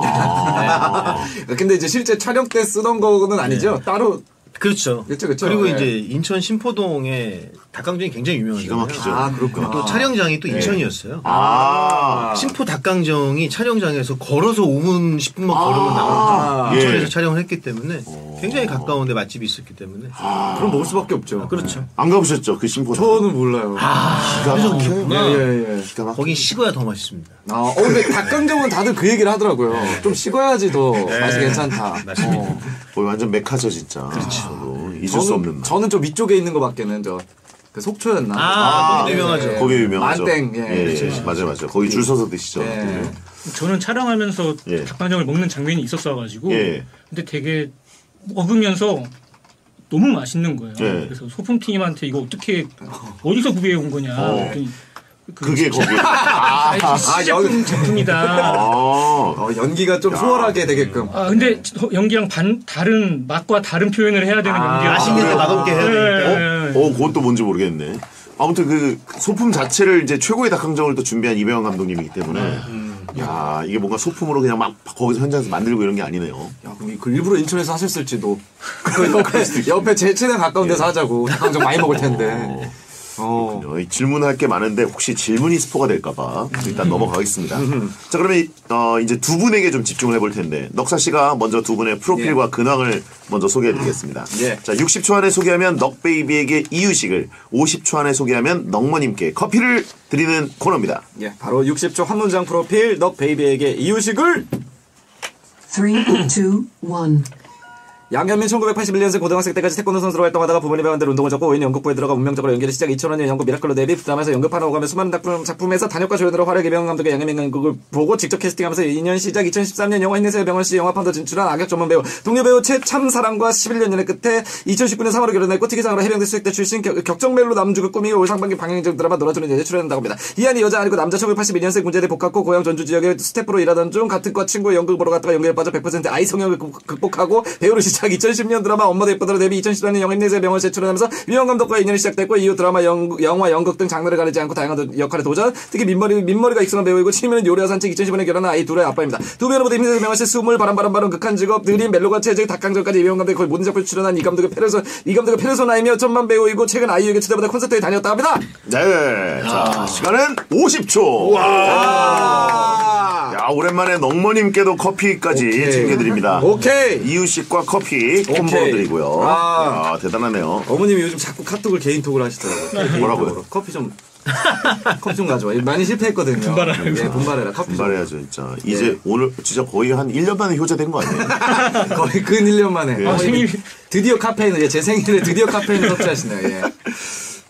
근데 이제 실제 촬영 때 쓰던 거는 아니죠. 따로. 그렇죠. 그쵸, 그쵸. 리고 예. 이제 인천 신포동에 닭강정이 굉장히 유명하잖아요. 기가 막히죠. 아 그렇구나. 또 촬영장이 또 인천이었어요. 아, 신포 닭강정이 촬영장에서 걸어서 5분 10분만 걸으면 나오죠. 예. 인천에서 촬영을 했기 때문에 굉장히 가까운데 맛집이 있었기 때문에 그럼 먹을 수밖에 없죠. 그렇죠. 안 가보셨죠? 그 심포. 저는 몰라요. 기가 막혀요. 예예 예. 기가 막혀. 거긴 식어야 더 맛있습니다. 아, 어, 근데 닭강정은 다들 그 얘기를 하더라고요. 좀 식어야지 더 맛이 괜찮다. 맞습니다. 어. 완전 메카죠, 진짜. 그렇죠. 잊을 수 없는 맛. 저는 좀 위쪽에 있는 거밖에는 저, 그 속초였나? 아, 거기 유명하죠. 예. 거기 유명하죠. 만땡, 예. 예, 예. 그렇죠. 맞아요, 맞아요. 거기 줄 서서 드시죠. 예. 저는 촬영하면서 예. 닭강정을 먹는 장면이 있었어가지고 예. 근데 되게 먹으면서 너무 맛있는 거예요. 예. 그래서 소품팀한테 이거 어떻게 어디서 구비해 온 거냐. 어. 그게 거기. 아, 아, 시제품 제품이다. 아, 어, 연기가 좀 수월하게 되게끔. 아 근데 저- 연기랑 반 다른 맛과 다른 표현을 해야 되는 연기가 맛있는데 맛없게 해야 되니까. 네. 어, 그것도 뭔지 모르겠네. 아무튼 그 소품 자체를 이제 최고의 닭강정을 또 준비한 이병헌 감독님이기 때문에 야 이게 뭔가 소품으로 그냥 막 거기서 현장에서 만들고 이런 게 아니네요. 야, 그럼 그 일부러 인천에서 하셨을지도. 그 옆에, 옆에 제 최대한 가까운 데서 하자고. 닭강정 많이 먹을 텐데. 어. 그렇군요. 이 질문할 게 많은데 혹시 질문이 스포가 될까봐 일단 넘어가겠습니다. 자 그러면 이- 어, 이제 두 분에게 좀 집중을 해볼 텐데 넉사 씨가 먼저 두 분의 프로필과 근황을 먼저 소개해드리겠습니다. 예. 자 60초 안에 소개하면 넉베이비에게 이유식을 50초 안에 소개하면 넉머님께 커피를 드리는 코너입니다. 예, 바로 60초 한 문장 프로필 넉 베이비에게 이유식을 Three, two, one. 양현민 1981년생 고등학생 때까지 태권도 선수로 활동하다가 부모님 반대로 운동을 접고 5인 연극부에 들어가 운명적으로 연기를 시작 2000년에 연극 미라클로 데뷔 드라마에서 연극판을 오가며 수많은 작품, 작품 에서 단역과 조연으로 활약 이병헌 감독이 양현민 연극을 보고 직접 캐스팅하면서 인연 시작 2013년 영화 힘내세요 병헌 씨 영화판도 진출한 악역 전문 배우 동료 배우 최참사랑과 11년 연애 끝에 2019년 3월에 결혼했고 특이사항으로 해병대 수색대 출신 격- 격정멜로 남주를 꿈꾸고 올 상반기 방영작 드라마 놀아주는 여자 출연한다고 합니다. 이하늬 여자 아니고 남자 1982년생 군제대 복학 후 고향 전주 지역에 스태프로 일하던 중 같은 과 친구의 연극 보러 갔다가 연극에 빠져 100% I 성향을 극- 극복하고 배우로 시작 2010년 드라마 엄마도 예쁘더라 데뷔. 2014년 영화 힘내세요 병헌 씨에 출연하면서 이병헌 감독과 인연이 시작됐고 이후 드라마 영, 영화 연극 등 장르를 가리지 않고 다양한 역할에 도전. 특히 민머리, 민머리가 익숙한 배우이고 취미는 요리와 산책. 2015년에 결혼한 아이 둘의 아빠입니다. 두 배우로부터 힘내세요 병원시 스물 바람바람바람 극한 직업. 느린 멜로가 체질 닭강정까지 이병헌 감독이 거의 모든 작품에 출연한 이 감독의 페르소 이 감독의 페르소나이며 천만 배우이고 최근 아이유에게 초대받아 콘서트에 다녔다 합니다. 네. 자 시간은 50초. 야 오랜만에 넉머님께도 커피까지 오케이. 챙겨드립니다. 오케이. 이유식과 커피 콤보로 오케이. 드리고요. 아. 아, 대단하네요. 어머님이 요즘 자꾸 카톡을 개인톡을 하시더라고요. 뭐라고요? 커피 좀 커피 좀 가져와. 많이 실패했거든요. 분발하라. 예, 분발해라. 커피 좀. 분발해야죠 진짜. 이제 오늘 진짜 거의 한 1년 만에 효자된 거 아니에요? 거의 근 1년 만에. 예. 어머님이 생일. 드디어 카페인을 예, 제 생일에 드디어 카페인을 섭취하시네요. 예.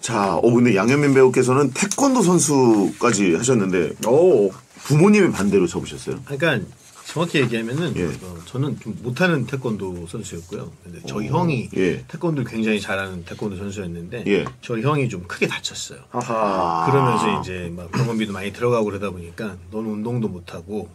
자, 어 근데 양현민 배우께서는 태권도 선수까지 하셨는데 오. 부모님이 반대로 접으셨어요. 그러니까 정확히 얘기하면은 예. 어, 저는 좀 못하는 태권도 선수였고요. 근데 저희 형이 예. 태권도를 굉장히 잘하는 태권도 선수였는데 예. 저희 형이 좀 크게 다쳤어요. 아하. 그러면서 이제 막 병원비도 많이 들어가고 그러다 보니까 너는 운동도 못하고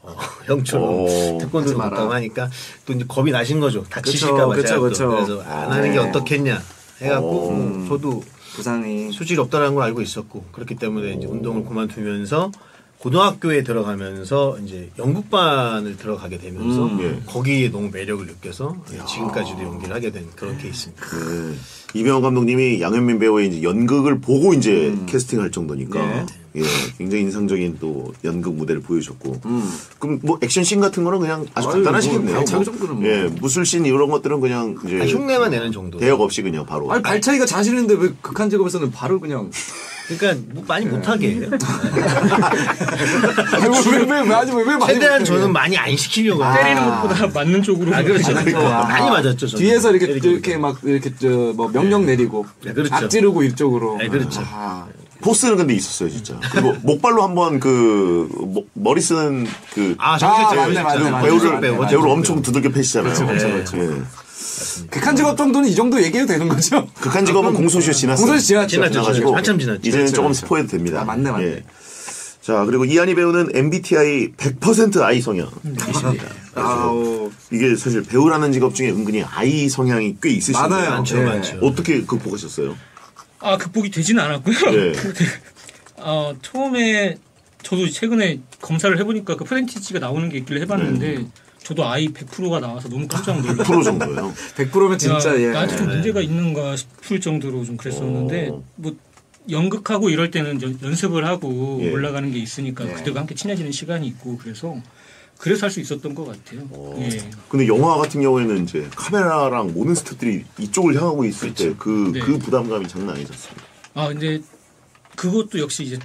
어, 형처럼 오. 태권도도 하지 마라. 못하고 하니까 또 이제 겁이 나신 거죠. 다치실까봐 그쵸, 제가 또. 그쵸. 그래서 안 하는 게 네. 어떻겠냐 해갖고 음. 저도 부상이. 소질이 없다는 걸 알고 있었고 그렇기 때문에 이제 운동을 그만두면서 고등학교에 들어가면서 이제 연극반을 들어가게 되면서 음. 예. 거기에 너무 매력을 느껴서 지금까지도 연기를 하게 된 그런 케이스입니다. 네. 이병헌 감독님이 양현민 배우의 이제 연극을 보고 이제 캐스팅할 정도니까 네. 예, 굉장히 인상적인 또 연극 무대를 보여줬고 음. 그럼 뭐 액션 씬 같은 거는 그냥 아주 간단하시겠네요. 뭐, 뭐. 정도는 뭐. 예, 무술 씬 이런 것들은 그냥 이제 아, 흉내만 내는 정도. 대역 없이 그냥 바로 아니 발 차이가 자신 있는데 왜 극한 직업에서는 발을 그냥 그러니까 뭐 많이 네. 못하게 해요. 왜왜왜 아니 왜 많이 최대한? 저는 많이 안 시키려고 해요. 때리는 것보다 맞는 쪽으로. 아, 그렇죠. 아. 많이 맞았죠. 저는. 뒤에서 이렇게 이렇게 막 이렇게 저 뭐 명령 내리고 네, 그렇죠. 악지르고 이쪽으로 네, 그렇죠. 아, 포스는 근데 있었어요 진짜. 그리고 목발로 한번 그 mo- 머리 쓰는 그 아, 아, 정식 맞네, 맞네, 맞네. 배우를 배우, 맞네. 배우를 엄청 두들겨 패시잖아요. 그렇죠, 그렇죠, 예. 극한 직업 정도는 이 정도 얘기해도 되는 거죠? 극한 직업은 공소시효 지났어요. 공소시효 지났죠. 지났죠. 지나가지고 한참 지났죠. 이제는 그렇죠, 조금 그렇죠. 스포해도 됩니다. 아, 맞네, 맞네. 예. 자 그리고 이한희 배우는 MBTI 100% I 성향이십니다. 아우 이게 사실 배우라는 직업 중에 은근히 I 성향이 꽤 있으신데 많아요. 많죠, 예. 많죠. 어떻게 극복하셨어요? 아 극복이 되지는 않았고요. 예. 어, 처음에 저도 최근에 검사를 해보니까 그 퍼센티지가 나오는 게 있길래 해봤는데 저도 아이 100%가 나와서 너무 깜짝 놀랐어요. 100% 정도예요. 100%면 진짜 야, 예. 나한테 좀 문제가 있는가 싶을 정도로 좀 그랬었는데 어. 뭐 연극하고 이럴 때는 연- 연습을 하고 예. 올라가는 게 있으니까 예. 그때가 함께 친해지는 시간이 있고 그래서 그래서 할 수 있었던 것 같아요. 예. 근데 영화 같은 경우에는 이제 카메라랑 모든 스태프들이 이쪽을 향하고 있을 때 그그 네. 부담감이 장난 아니었습니다. 아 근데 그것도 역시 이제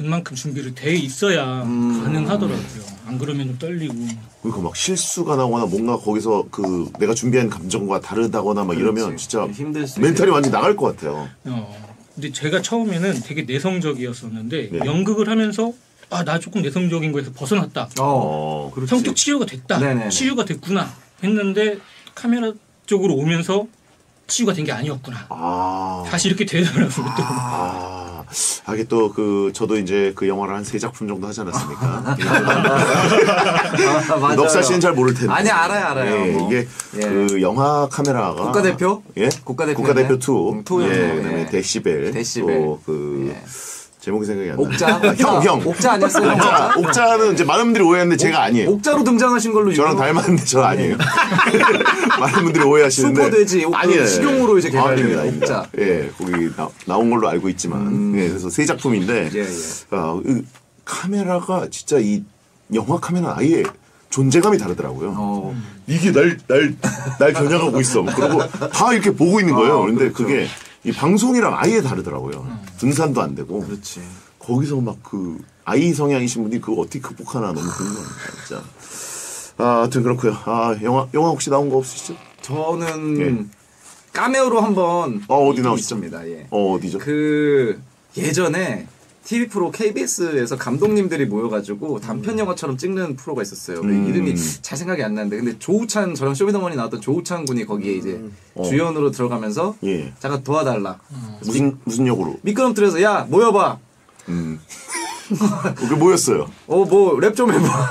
그만큼 준비를 돼 있어야 음. 가능하더라고요. 안 그러면 좀 떨리고. 그러니까 막 실수가 나거나 뭔가 거기서 그 내가 준비한 감정과 다르다거나 막 이러면 진짜 힘들 수 멘탈이 완전 나갈 것 같아요. 어, 근데 제가 처음에는 되게 내성적이었었는데 네. 연극을 하면서 아 나 조금 내성적인 거에서 벗어났다. 어. 어. 그렇지. 성격 치유가 됐다. 네네네. 치유가 됐구나 했는데 카메라 쪽으로 오면서 치유가 된 게 아니었구나. 아. 다시 이렇게 되더라고요. 또. 아, 하게 또 그 저도 이제 그 영화를 한 세 작품 정도 하지 않았습니까? 아, 맞아요. 넉살 씨는 잘 모를 텐데. 아니 알아요 알아요. 예, 뭐. 이게 예. 그 영화 카메라가 국가대표? 예 국가대표 국가대표 네. 2 음, 투였네요. 예, 그다음에 네. 데시벨 데시벨. 또그 예. 제목이 생각이 안 나. 옥자? 아, 형, 형. 옥자 아니었어요? 옥자, 옥자는 이제 많은 분들이 오해하는데 제가 아니에요. 옥자로 등장하신 걸로 저랑 닮았는데 저 아니에요. 많은 분들이 오해하시는데. 슈퍼돼지, 옥- 아니에요. 식용으로 이제 개발된 아닙니다. 옥자. 음. 예, 거기 나, 온 걸로 알고 있지만. 예, 그래서 새 작품인데. 예, 예. 아, 이 카메라가 진짜 이 영화 카메라 아예 존재감이 다르더라고요. 어. 이게 날, 날, 날 겨냥하고 있어. 그리고 다 이렇게 보고 있는 거예요. 아, 그런데 그렇죠. 그게 이 방송이랑 아예 다르더라고요. 등산도 안 되고. 그렇지. 거기서 막 그 아이 성향이신 분이 그거 어떻게 극복하나 너무 궁금합니다. 진짜. 아, 하여튼 그렇고요. 아, 영화 영화 혹시 나온 거 없으시죠? 저는 예. 까메오로 한번 어, 어디? 있습니다. 예. 어, 어디죠? 그 예전에 TV 프로 KBS에서 감독님들이 모여가지고 단편 영화처럼 찍는 프로가 있었어요. 그 음. 이름이 잘 생각이 안 나는데 근데 조우찬 저랑 쇼미더머니 나왔던 조우찬 군이 거기에 이제 어. 주연으로 들어가면서 예. 잠깐 도와달라. 무슨 무슨 역으로? 미끄럼틀에서 야 모여봐. 음. 그게 뭐였어요? 어 뭐 랩 좀 해봐.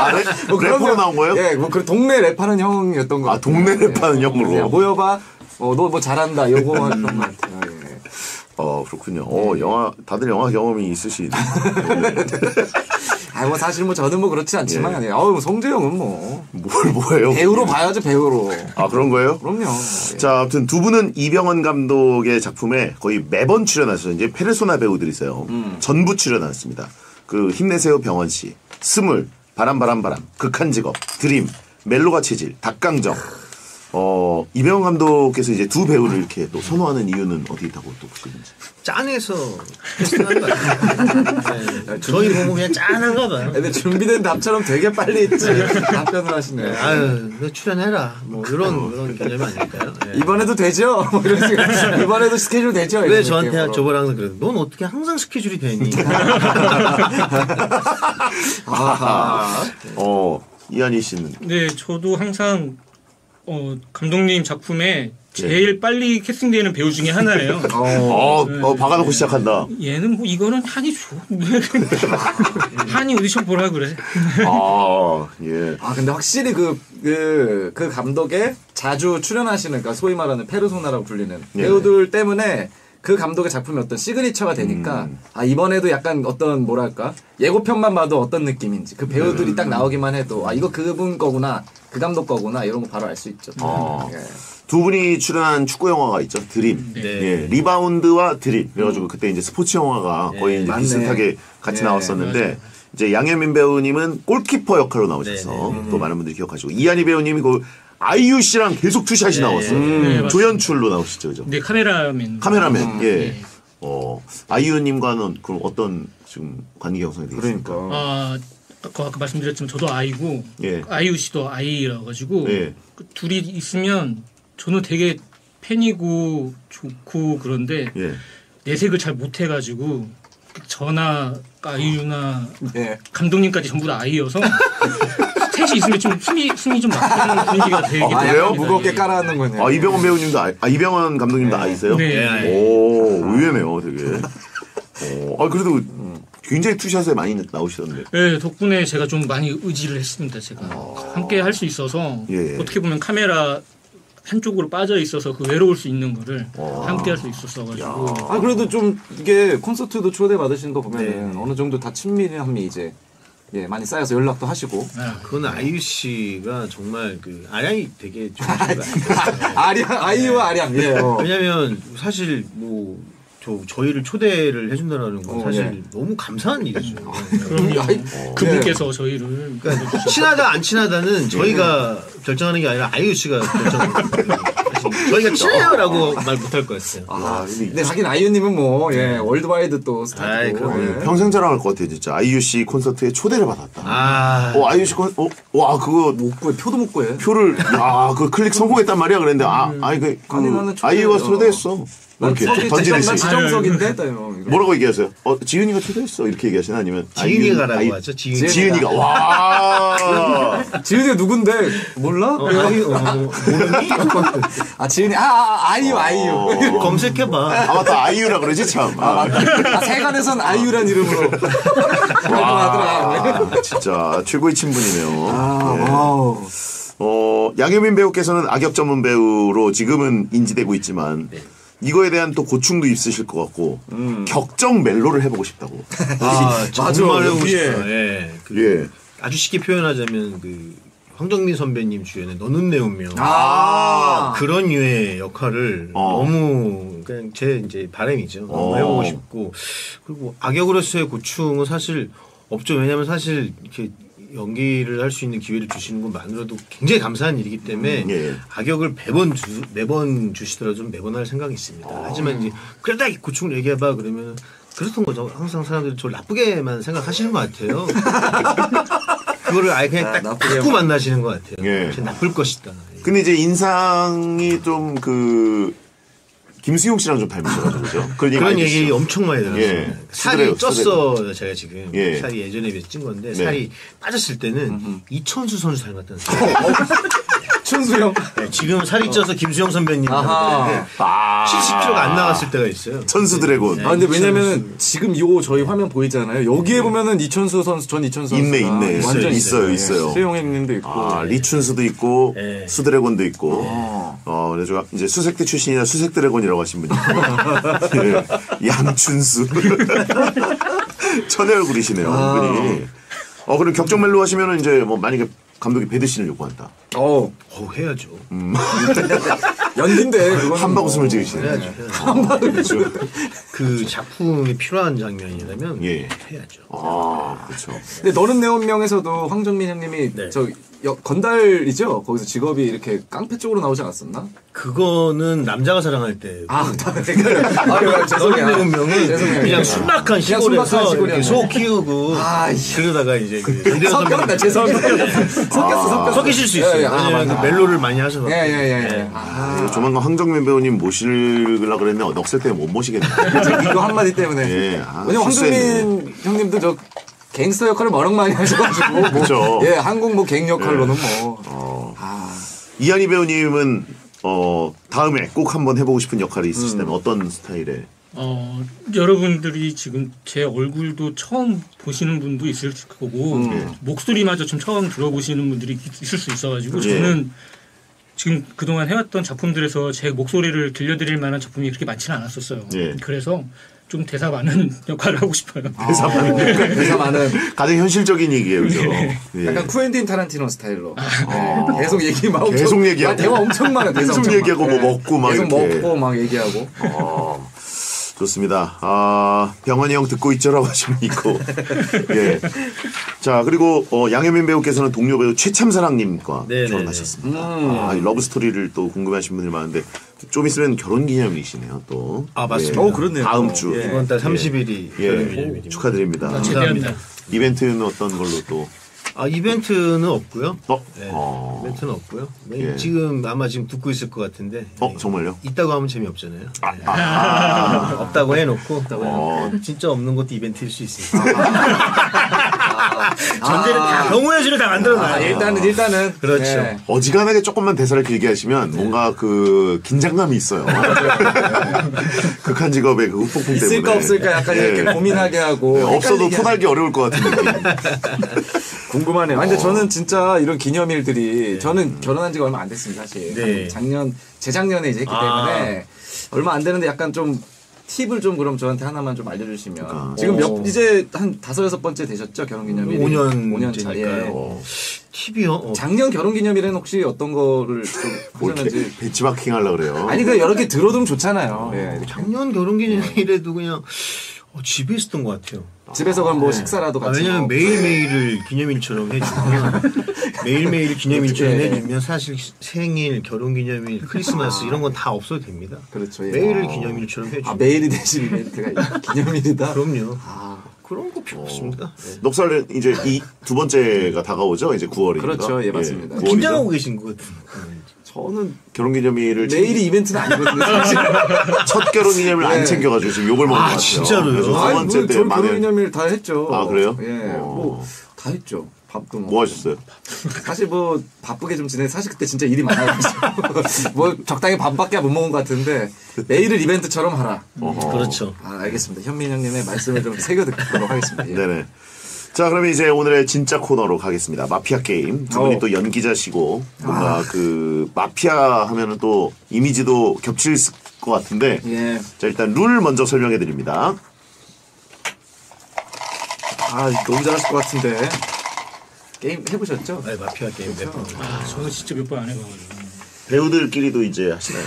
아, 랩, 뭐 래퍼로 거- 나온 거예요? 예, 뭐 그 동네 랩하는 형이었던 거. 아, 동네 랩하는 형으로. 야, 모여봐. 어 너 뭐 잘한다. 요거 했던 것 같아요. 예. 어, 그렇군요. 어, 영화 다들 영화 경험이 있으신. 아, 뭐 사실 뭐 저는 뭐 그렇지 않지만, 예. 어우, 송재영은 뭐 뭘 뭐예요? 배우로 봐야죠 배우로. 아, 그런 거예요? 그럼요. 예. 자, 아무튼 두 분은 이병헌 감독의 작품에 거의 매번 출연하셔서 이제 페르소나 배우들이세요. 음. 전부 출연하셨습니다. 그 힘내세요 병헌 씨, 스물, 바람 바람 바람, 극한 직업, 드림, 멜로가 체질, 닭강정. 어 이병헌 감독께서 이제 두 배우를 이렇게 또 선호하는 이유는 어디 있다고 또 보시는지. 짠해서 캐스팅한 거 같아요. 네. 저희 보고 그냥 짠한가 봐요. 근데 준비된 답처럼 되게 빨리 했지. 답변을 하시네. 아유, 너 출연해라. 뭐 이런 그런 개념이 아닐까요? 예. 이번에도 되죠? 뭐 이런 식으로. 이번에도 스케줄 되죠? 왜 이런 저한테. 저번에 항상 그래요? 넌 어떻게 항상 스케줄이 되니? 아하. 어 이한희 씨는 네, 저도 항상 어, 감독님 작품에 제일 빨리 캐스팅되는 배우 중에 하나예요. 어, 어 박아놓고 시작한다. 얘는 뭐 이거는 한이 줘. 한이 오디션 보라 그래. 아 예. 아, 근데 확실히 그, 그, 그 감독의 자주 출연하시는, 그러니까 소위 말하는 페르소나라고 불리는 예. 배우들 때문에 그 감독의 작품이 어떤 시그니처가 되니까, 음. 아, 이번에도 약간 어떤, 뭐랄까, 예고편만 봐도 어떤 느낌인지, 그 배우들이 음. 딱 나오기만 해도, 아, 이거 그분 거구나, 그 감독 거구나, 이런 거 바로 알 수 있죠. 아. 예. 두 분이 출연한 축구 영화가 있죠. 드림. 네. 예, 리바운드와 드림. 그래가지고 그때 이제 스포츠 영화가 거의 이제 맞네. 비슷하게 같이 네, 나왔었는데 이제 양현민 배우님은 골키퍼 역할로 나오셔서 네, 또 많은 분들이 기억하시고 이하늬 배우님이 그 아이유 씨랑 계속 two shot이 나왔어요. 네, 맞습니다. 조연출로 나오시죠, 그죠? 네, 카메라맨. 카메라맨. 예. 네. 어 아이유님과는 그럼 어떤 지금 관계 형성이 되겠습니까? 그러니까. 아, 아까, 아까 말씀드렸지만 저도 아이고 예. 아이유 씨도 아이라 가지고 예. 그 둘이 있으면 저는 되게 팬이고 좋고 그런데 예. 내색을 잘 못해가지고 저나 아이유나 예. 감독님까지 전부 다 아이여서 셋이 있으면 좀 숨이 숨이 좀 막히는 분위기가 되기 아, 그래요? 무겁게 깔아놓는 거네요. 아 이병헌 배우님도 아, 아 이병헌 감독님도 아이세요? 네. 오 의외네요, 되게. 어, 아 그래도 굉장히 투샷에 많이 나오시던데. 네, 덕분에 제가 좀 많이 의지를 했습니다. 제가 함께 할 수 있어서 아. 예. 어떻게 보면 카메라 한쪽으로 빠져 있어서 그 외로울 수 있는 거를 함께 할 수 있었어 가지고 아, 그래도 좀, 이게 콘서트도 초대 받으시는 거 보면은 네. 어느 정도 다 친밀함이 이제, 예, 많이 쌓여서 연락도 하시고. 아, 그거는 아이유 씨가 정말 그 아량이 되게 좀. 아량, 아이유와 아량, 예. 어. 왜냐면 사실 뭐 저 저희를 초대를 해준다라는 건 어, 사실 예. 너무 감사한 일이죠. 그럼요. 아이, 그분께서 저희를 그러니까 친하다 안 친하다는 저희가 결정하는 게 아니라 아이유 씨가 결정하는 저희가 친해요라고 말 못할 거였어요. 아, 근데 하긴 아이유님은 뭐, 예, worldwide 또 아이, 스타고. 그럼요. 예. 평생 자랑할 것 같아요, 진짜. 아이유 씨 콘서트에 초대를 받았다. 아, 어, 아이유 씨 콘, 어, 와, 그거 못 구해, 표도 못 구해. 표를, 야, 그 클릭 성공했단 말이야. 그랬는데, 아, 아니, 그, 그 아니, 나는 초대- 아이유가 어. 초대했어. 이렇게 난 던지듯이. 지정석인데? 또 이런 거. 뭐라고 얘기하세요? 어, 지은이가 초대했어. 이렇게 얘기하시나? 아니면. 지은이가 아이유- 가라고 아이- 하죠. 지은이. 지은이가, 와. 지은이가 누군데? 몰라? 어, 아이유, 어, 모르니? 아, 지은이, 아, 아, 아이유, 아이유. 어. 검색해봐. 아, 맞다. 아이유라 그러지, 참. 아, 아, 세간에선 아이유란 이름으로 활동하더라. 아, 진짜 최고의 친분이네요. 아, 예. wow. 어, 양현민 배우께서는 악역 전문 배우로 지금은 인지되고 있지만 이거에 대한 또 고충도 있으실 것 같고 격정 멜로를 해보고 싶다고. 아, 맞아. 정말 해보고 여기에. 싶다. 예. 그 예. 아주 쉽게 표현하자면 그 황정민 선배님 주연의 너는 내 운명. 아. 그런 류의 역할을 어. 너무 그냥 제 이제 바람이죠. 너무 어. 해보고 싶고 그리고 악역으로서의 고충은 사실 없죠. 왜냐하면 사실 이렇게 연기를 할 수 있는 기회를 주시는 것만으로도 굉장히 감사한 일이기 때문에 음, 예. 악역을 매번 주, 매번 주시더라도 좀 매번 할 생각이 있습니다. 어. 하지만 이제 그러다 이 고충을 얘기해봐 그러면 그렇던 거죠. 항상 사람들이 저를 나쁘게만 생각하시는 것 같아요. 그거를 아예 그냥 딱 나쁘게 닫고 만나시는 것 같아요. 예. 쟤 나쁠 것이다. 근데 이제 인상이 좀그 김수용 씨랑 좀 닮으셔가지고 그죠? 그런 얘기, 그런 얘기? 엄청 많이 들었어요. 예. 살이 수드래요, 쪘어 제가 지금 예. 살이 예전에 비해서 찐 건데 네. 살이 빠졌을 때는 이천수 선수 닮았다는 생각. 춘수형. 네, 지금 살이 쪄서 김수영 선배님 아하. 닮았는데 아. 70kg가 안 나갔을 때가 있어요. 천수 드래곤. 아 근데 왜냐면은 지금 요 저희 화면 보이잖아요. 여기에 보면은 이천수 선수 전 이천수 선수 있네, 있네. 완전 있어요, 있어요. 수용 형님도 있고. 아, 리춘수도 있고 예. 수드래곤도 있고 어 그래서 이제 수색대 출신이라 수색 드래곤이라고 하신 분이 있고 예. 양춘수 천의 얼굴이시네요 은근히 어 그럼 격정 멜로 하시면은 이제 뭐 만약에 감독이 배드신을 요구한다 어 어 해야죠. 연기인데 그건 한바구 숨을 지으시네 해야죠. 해야죠. 그 작품이 필요한 장면이라면 예. 해야죠. 아 그렇죠 근데 너는 내 운명에서도 황정민 형님이 네. 저 여- 건달이죠. 거기서 직업이 이렇게 깡패 쪽으로 나오지 않았었나? 그거는 남자가 사랑할 때. 아, 아, 죄송해요. 너는 운명은 죄송해요. 그냥 순박한 시골에서 소 키우고 아, 이- 그러다가 이제 그 섞였다. 죄송합니다. 섞였어, 섞였어. 섞이실 수 있어요. 예, 예. 아, 왜냐면. 그 멜로를 많이 하셔서. 예, 예, 예. 네. 아, 네, 조만간 황정민 배우님 모시려고 그랬는데 넉살 때문에 못 모시겠네 이거 한마디 때문에. 예, 아, 왜냐면. 황정민 형님도 저 갱스터 역할을 워낙 많이 하셔가지고. 뭐. 예, 한국 뭐 갱 역할로는 뭐. 아, 이한희 배우님은 어 다음에 꼭 한번 해보고 싶은 역할이 있으시다면 어떤 스타일의 어, 여러분들이 지금 제 얼굴도 처음 보시는 분도 있을 거고 목소리마저 좀 처음 들어보시는 분들이 있- 있을 수 있어가지고 예. 저는 지금 그동안 해왔던 작품들에서 제 목소리를 들려드릴 만한 작품이 그렇게 많지는 않았었어요. 예. 그래서 좀 대사 많은 역할을 하고 싶어요. 대사 많은 대사 많은. 가장 현실적인 얘기예요, 그죠? 예. 약간 쿠엔틴 타란티노 스타일로. 네, 계속 얘기 막 엄청- 계속 얘기하고. 아, 대화 엄청 많아. 대사 계속 엄청 얘기하고 많아. 뭐 먹고 막 계속 이렇게. 먹고 막 얘기하고. 어, 좋습니다. 아, 병원이 형 듣고 있죠라고 하시면 있고. 예. 자, 그리고 어, 양현민 배우께서는 동료 배우 최참사랑님과 네네네. 결혼하셨습니다. 아, 이 러브 스토리를 또 궁금해하시는 분들이 많은데 좀 있으면 결혼 기념일이시네요, 또. 아, 맞습니다. 어, 그렇네요. 다음 주. 예. 이번 달 30일이 예. 결혼 기념일입니다. 축하드립니다. 기대합니다. 이벤트는 어떤 걸로 또. 아 이벤트는 없고요. 어? 네, 어. 이벤트는 없고요. 예. 지금 아마 지금 듣고 있을 것 같은데. 어, 네. 정말요? 있다고 하면 재미없잖아요. 네. 없다고 해놓고 어. 진짜 없는 것도 이벤트일 수 있습니다. 전제를 다 경우의 다 만들어놔요. 아, 일단은 일단은 그렇죠. 예. 어지간하게 조금만 대사를 길게 하시면 네. 뭔가 그 긴장감이 있어요. 극한 직업의 그 후폭풍 때문에. 있을까 없을까 약간 예. 이렇게 고민하게 하고 네, 없어도 토달기 어려울 것 같은 느낌. 궁금하네요. 아니, 근데 저는 진짜 이런 기념일들이 네. 저는 결혼한 지가 얼마 안 됐습니다, 사실. 네. 한 작년 재작년에 이제 했기 아. 때문에 얼마 안 되는데 약간 좀 팁을 좀 그럼 저한테 하나만 좀 알려주시면 그러니까. 지금 몇 오. 이제 한 다섯 여섯 번째 되셨죠 결혼 기념일이? 5년 5년 차. 예. 되니까요. TV요? 어. 작년 결혼 기념일에는 혹시 어떤 거를 좀뭐 하셨는지 배치마킹 하려고 그래요. 아니 그 여러 개 들어두면 좋잖아요. 예, 이렇게. 작년 결혼기념일에도 그냥 어, 집에 있었던 것 같아요. 집에서 그럼 뭐 식사라도 아, 같이. 왜냐면 뭐. 매일매일을 기념일처럼 해주면 매일매일 기념일처럼 예. 해주면 사실 생일, 결혼기념일, 크리스마스 이런 건 다 없어도 됩니다. 그렇죠. 예. 매일을 기념일처럼 해주면 아 매일이 대신 이벤트가 기념일이다. 그럼요. 아 그런 거 필요 없습니다. 네. 녹살 이제 이 두 번째가 다가오죠. 이제 9월입니다. 그렇죠. 예, 맞습니다. 긴장하고 계신 것 같은. 저는 결혼 기념일을 매일이 이벤트는 아니거든요. 첫 결혼 기념일 안 네. 챙겨가지고 지금 욕을 먹는 것 같아요. 진짜로요? 두 아니, 번째 뭐, 때전 많은 결혼 기념일 다 했죠. 아, 그래요? 예, 어. 뭐다 했죠. 밥도 먹고. 뭐 하셨어요? 사실 뭐 바쁘게 좀 지내. 사실 그때 진짜 일이 많아가지고 뭐 적당히 밥밖에 못 먹은 것 같은데 매일을 이벤트처럼 하라. 어허. 그렇죠. 아 알겠습니다. 현민 형님의 말씀을 좀 새겨 듣도록 하겠습니다. 예. 네네. 자, 그러면 이제 오늘의 진짜 코너로 가겠습니다. 마피아 게임. 두 분이 어. 또 연기자시고, 뭔가 그, 마피아 하면은 또 이미지도 겹칠 수- 것 같은데 예. 자 일단 룰 먼저 설명해 드립니다. 아 너무 잘하실 것 같은데. 게임 해보셨죠? 네, 마피아 게임 몇 번. 아, 저는 진짜 몇 번 안 해봐가지고. 배우들끼리도 이제 하시나요?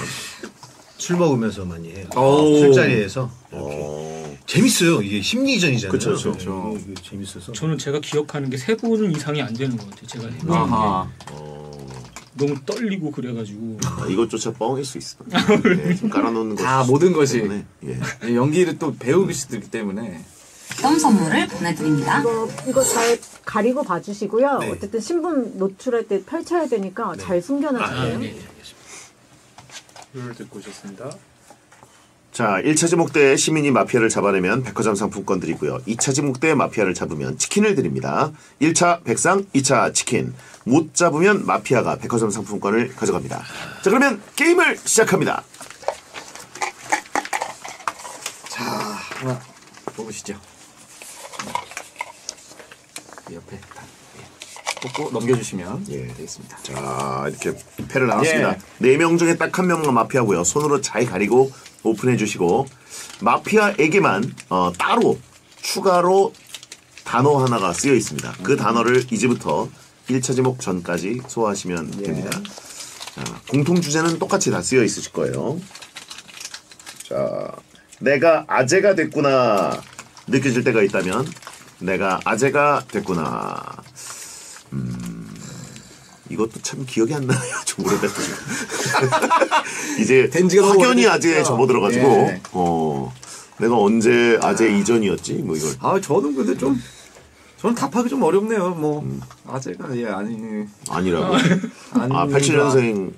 술 먹으면서 많이 해요. 오. 술자리에서 어, 재밌어요. 이게 심리전이잖아요. 그쵸, 그쵸, 그쵸. 네, 이게 재밌어서. 저는 제가 기억하는 게세분 이상이 안 되는 것 같아요. 제가 해본 게 아하. 너무 떨리고 그래가지고. 아, 이것조차 뻥일 수 있어. 네, 좀 깔아놓는 거. 다 모든 것이. 때문에, 예. 예, 연기를 또 배우시기 때문에. 덤 선물을 보내드립니다. 이거 이거 잘 가리고 봐주시고요. 네. 어쨌든 신분 노출할 때 펼쳐야 되니까 잘 아, 숨겨놔주세요. 네. 룰 듣고 오셨습니다. 자, 1차 지목 때 시민이 마피아를 잡아내면 백화점 상품권 드리고요. 2차 지목 때 마피아를 잡으면 치킨을 드립니다. 1차 백상, 2차 치킨. 못 잡으면 마피아가 백화점 상품권을 가져갑니다. 자, 그러면 게임을 시작합니다. 자, 하나 뽑으시죠. 이 옆에 다, 예. 뽑고 넘겨주시면 예. 되겠습니다. 자, 이렇게 패를 나눴습니다. 예. 네명 중에 딱 한 명만 마피아고요. 손으로 잘 가리고 오픈해 주시고 마피아에게만 어, 따로 추가로 단어 하나가 쓰여 있습니다. 그 단어를 이제부터 1차 제목 전까지 소화하시면 됩니다. 자, 공통 주제는 똑같이 다 쓰여 있으실 거예요. 자, 내가 아재가 됐구나 느껴질 때가 있다면 내가 아재가 됐구나. 이것도 참 기억이 안 나요. 좀 오래돼가지고. 이제 확연히. 아재에 접어들어가지고, 예. 어, 내가 언제 아재 이전이었지? 뭐 이걸. 아, 저는 근데 좀, 저는 답하기 좀 어렵네요. 뭐, 아재가, 예, 아니, 아니라고. 아니. 아, 87년생.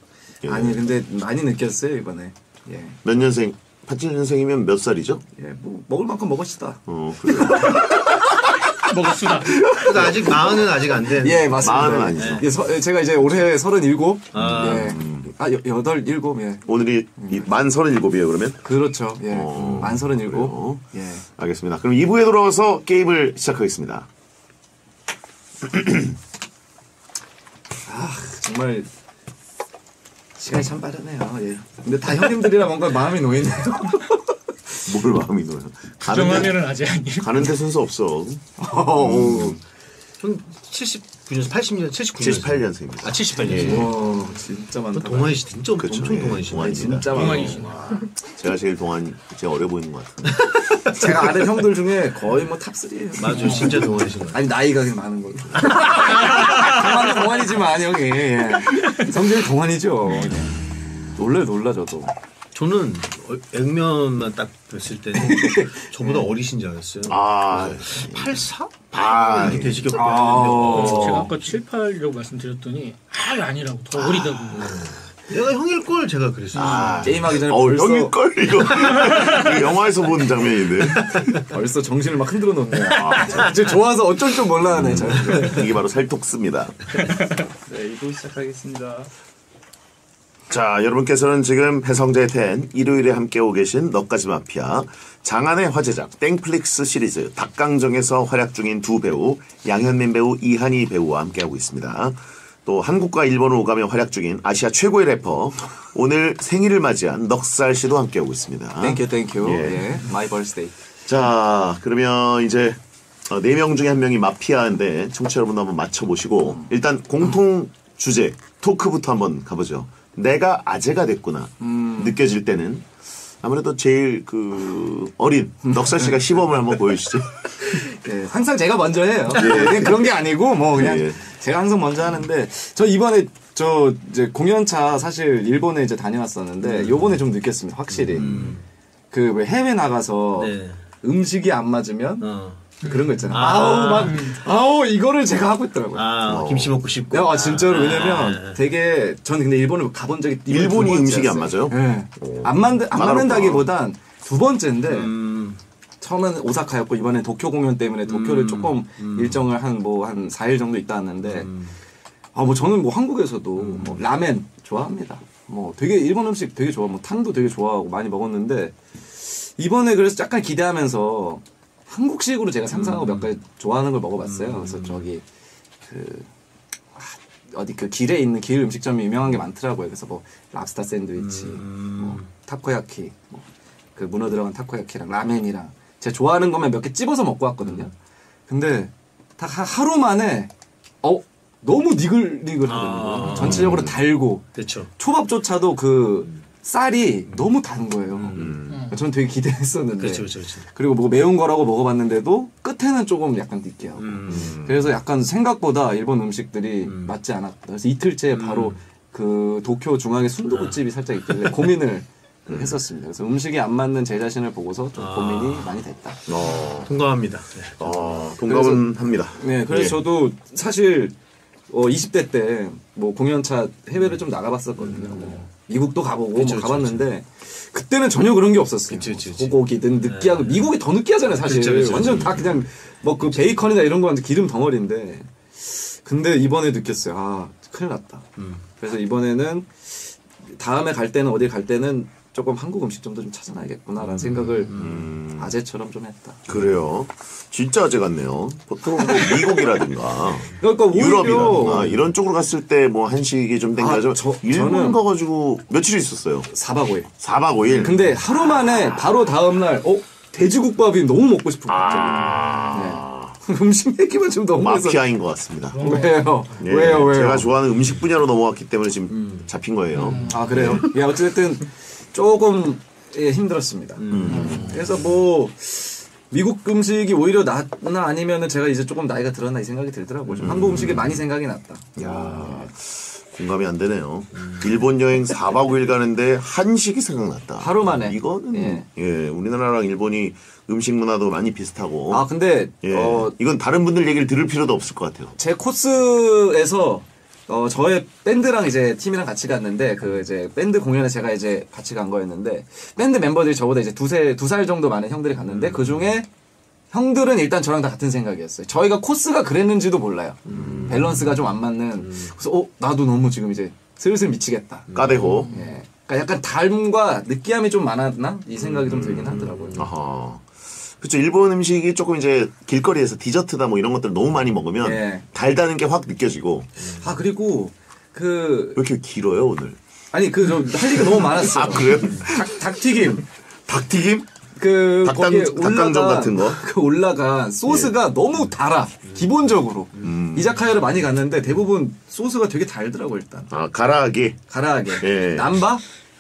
예. 아니, 근데 많이 느꼈어요, 이번에. 예. 몇 년생? 87년생이면 몇 살이죠? 예, 뭐, 먹을 만큼 먹읍시다. 어, 그래요. 먹었수다. 그래도 아직 마흔은 아직 안 된. 예, 맞습니다. 마흔은 아니죠. 예, 서- 예, 제가 이제 올해 37. 아. 예. 아, 여, 여덟, 일곱, 예. 오늘이 이만 37이에요, 그러면? 그렇죠. 예. 어, 만 37. 그래요? 예. 알겠습니다. 그럼 2부에 돌아와서 게임을 시작하겠습니다. 정말 시간이 참 빠르네요. 예. 근데 다 형님들이라 뭔가 마음이 놓이네요. 뭘 마음이 놓여. 가는 데, 부정하면은 아재 아니에요. 가는 데 순서 없어. 오. 형 79년, 80년, 79년. 78년생입니다. 아, 78년. 예. 와, 진짜 많다. 동안이시 진짜 그쵸, 엄청 예, 동안이시네. 동안입니다. 진짜 많아. 동안이시네. 제가 제일 동안, 제일 어려 보이는 것 같은데. 제가 아는 형들 중에 거의 뭐 top 3예요. 맞아, 진짜 동안이신. 아니 나이가 그냥 많은 걸로. 동안도 동안이지만 형이 예. 성질이 동안이죠. 예. 놀래 놀라 저도. 저는 어, 액면만 딱 뵀을 때는 저보다 어리신 줄 알았어요. 아, 84? 아, 이렇게 되시겠거든요. 아. 제가 아까 7, 8이라고 말씀드렸더니 아 아니라고 더 어리다고. 내가 형일 걸 제가 그랬어요. 아, 게임하기 전에 어, 벌써 형일 걸? 이거. 이거 영화에서 본 장면인데. 벌써 정신을 막 흔들어 놓네요. 아, 이제 좋아서 어쩔 줄 몰라 하네. 저. 이게 바로 살톡스입니다. 네, 2부 시작하겠습니다. 자, 여러분께서는 지금 배성재의 텐 일요일에 함께하고 계신 너까지 마피아 장안의 화제작 땡플릭스 시리즈 닭강정에서 활약 중인 두 배우 양현민 배우 이하늬 배우와 함께하고 있습니다. 또 한국과 일본을 오가며 활약 중인 아시아 최고의 래퍼 오늘 생일을 맞이한 넉살 씨도 함께하고 있습니다. thank you thank you. 예. 예. my birthday. 자, 그러면 이제 어, 네명 중에 한 명이 마피아인데 청취자 여러분 한번 맞춰보시고 일단 공통 주제 토크부터 한번 가보죠. 내가 아재가 됐구나 느껴질 때는 아무래도 제일 그 어린 넉살 씨가 시범을 한번 보여주시죠. 예, 항상 제가 먼저 해요. 그냥 그런 게 아니고 뭐 그냥 예. 제가 항상 먼저 하는데 저 이번에 저 이제 공연차 사실 일본에 이제 다녀왔었는데 요번에 좀 느꼈습니다. 확실히 그왜 해외 나가서 네. 음식이 안 맞으면 어. 그런 거 있잖아요. 아우 막 아우 이거를 제가 하고 있더라고요. 아, 김치 먹고 싶고. 야, 아, 진짜로 왜냐면 아, 되게 저는 근데 일본을 가본 적이 일본이 두 음식이 안. 맞아요? 예. 안 맞는 안. 맞는다기보단 두 번째인데 음, 처음엔 오사카였고 이번에 도쿄 공연 때문에 도쿄를 조금 일정을 한 뭐 한 4일 정도 있다 왔는데 아 뭐 저는 뭐 한국에서도 뭐 라멘 좋아합니다. 뭐 되게 일본 음식 되게 좋아. 뭐 탕도 되게 좋아하고 많이 먹었는데 이번에 그래서 약간 기대하면서 한국식으로 제가 상상하고 몇 가지 좋아하는 걸 먹어봤어요. 그래서 저기 그 아, 어디 그 길에 있는 길 음식점이 유명한 게 많더라고요. 그래서 뭐 랍스타 샌드위치, 뭐 타코야키, 뭐 그 문어 들어간 타코야키랑 라멘이랑 제가 좋아하는 것만 몇개 찝어서 먹고 왔거든요. 근데 딱 하- 하루 만에 어 너무 니글니글하더라고요. 전체적으로 달고 그렇죠. 초밥조차도 그 쌀이 너무 단 거예요. 저는 되게 기대했었는데. 그렇죠, 그렇죠, 그렇죠. 그리고 뭐 매운 거라고 먹어봤는데도 끝에는 조금 약간 느끼하고. 음. 그래서 약간 생각보다 일본 음식들이 맞지 않았다. 그래서 이틀째 바로 그 도쿄 중앙에 순두부집이 살짝 있길래 고민을 했었습니다. 그래서 음식이 안 맞는 제 자신을 보고서 좀 고민이 많이 됐다. 어, 동감합니다. 네. 어, 동감은 합니다. 네, 그래서 예. 저도 사실 어, 20대 때 뭐 공연차 해외를 좀 나가봤었거든요. 뭐 미국도 가보고 그쵸, 뭐 그쵸, 가봤는데 그 때는 전혀 그런 게 없었어요. 그쵸, 그쵸, 그쵸. 소고기든 느끼하고 미국이 더 느끼하잖아요, 사실. 그쵸, 그쵸, 완전. 다 그냥 뭐 그 베이컨이나 이런 거 완전 기름 덩어리인데. 근데 이번에 느꼈어요. 아, 큰일 났다. 음. 그래서 이번에는 다음에 갈 때는 어디 갈 때는 조금 한국 음식점도 좀 찾아놔야겠구나라는 생각을 아재처럼 좀 했다. 그래요. 진짜 아재 같네요. 보통 뭐 미국이라든가 그러니까 오히려 유럽이라든가 이런 쪽으로 갔을 때 뭐 한식이 좀. 아, 저- 일본 저는- 가가지고 며칠 있었어요. 4박 5일. 4박 5일. 근데 하루 만에 바로 다음 날 어 돼지국밥이 너무 먹고 싶은 거예요. 아, 네. 음식 얘기만 좀 너무 해서 마피아인 것 같습니다. 왜요? 예, 왜요? 왜요? 제가 좋아하는 음식 분야로 넘어갔기 때문에 지금 잡힌 거예요. 아 그래요? 예 어쨌든 조금 예, 힘들었습니다. 음. 그래서 뭐 미국 음식이 오히려 낫나 아니면은 제가 이제 조금 나이가 들었나 이 생각이 들더라고요. 좀 한국 음식이 많이 생각이 났다. 야 공감이 안 되네요. 일본 여행 4박 5일 가는데 한식이 생각났다. 하루 만에. 이거는 예. 예. 우리나라랑 일본이 음식 문화도 많이 비슷하고 아 근데 예. 어, 이건 다른 분들 얘기를 들을 필요도 없을 것 같아요. 제 코스에서 어 저의 밴드랑 이제 팀이랑 같이 갔는데 그 이제 밴드 공연에 제가 이제 같이 간 거였는데 밴드 멤버들이 저보다 이제 두세 두 살 정도 많은 형들이 갔는데 그 중에 형들은 일단 저랑 다 같은 생각이었어요. 저희가 코스가 그랬는지도 몰라요. 밸런스가 좀 안 맞는. 그래서 어 나도 너무 지금 이제 슬슬 미치겠다. 까데호. 예. 그러니까 약간 달고 느끼함이 좀 많았나 이 생각이 좀 들긴 하더라고요. 아하. 그렇죠. 일본 음식이 조금 이제 길거리에서 디저트다 뭐 이런 것들 너무 많이 먹으면 예. 달다는 게 확 느껴지고 아 그리고 그 왜 이렇게 길어요 오늘? 아니 그저할 얘기가 너무 많았어요. 아 그래요? 닭, 닭튀김. 닭튀김? 그 닭강- 거기에 닭강정 같은 거? 그 올라간 소스가 너무 달아 기본적으로 이자카야를 많이 갔는데 대부분 소스가 되게 달더라고 일단 아 가라아게. 가라하게 예. 남바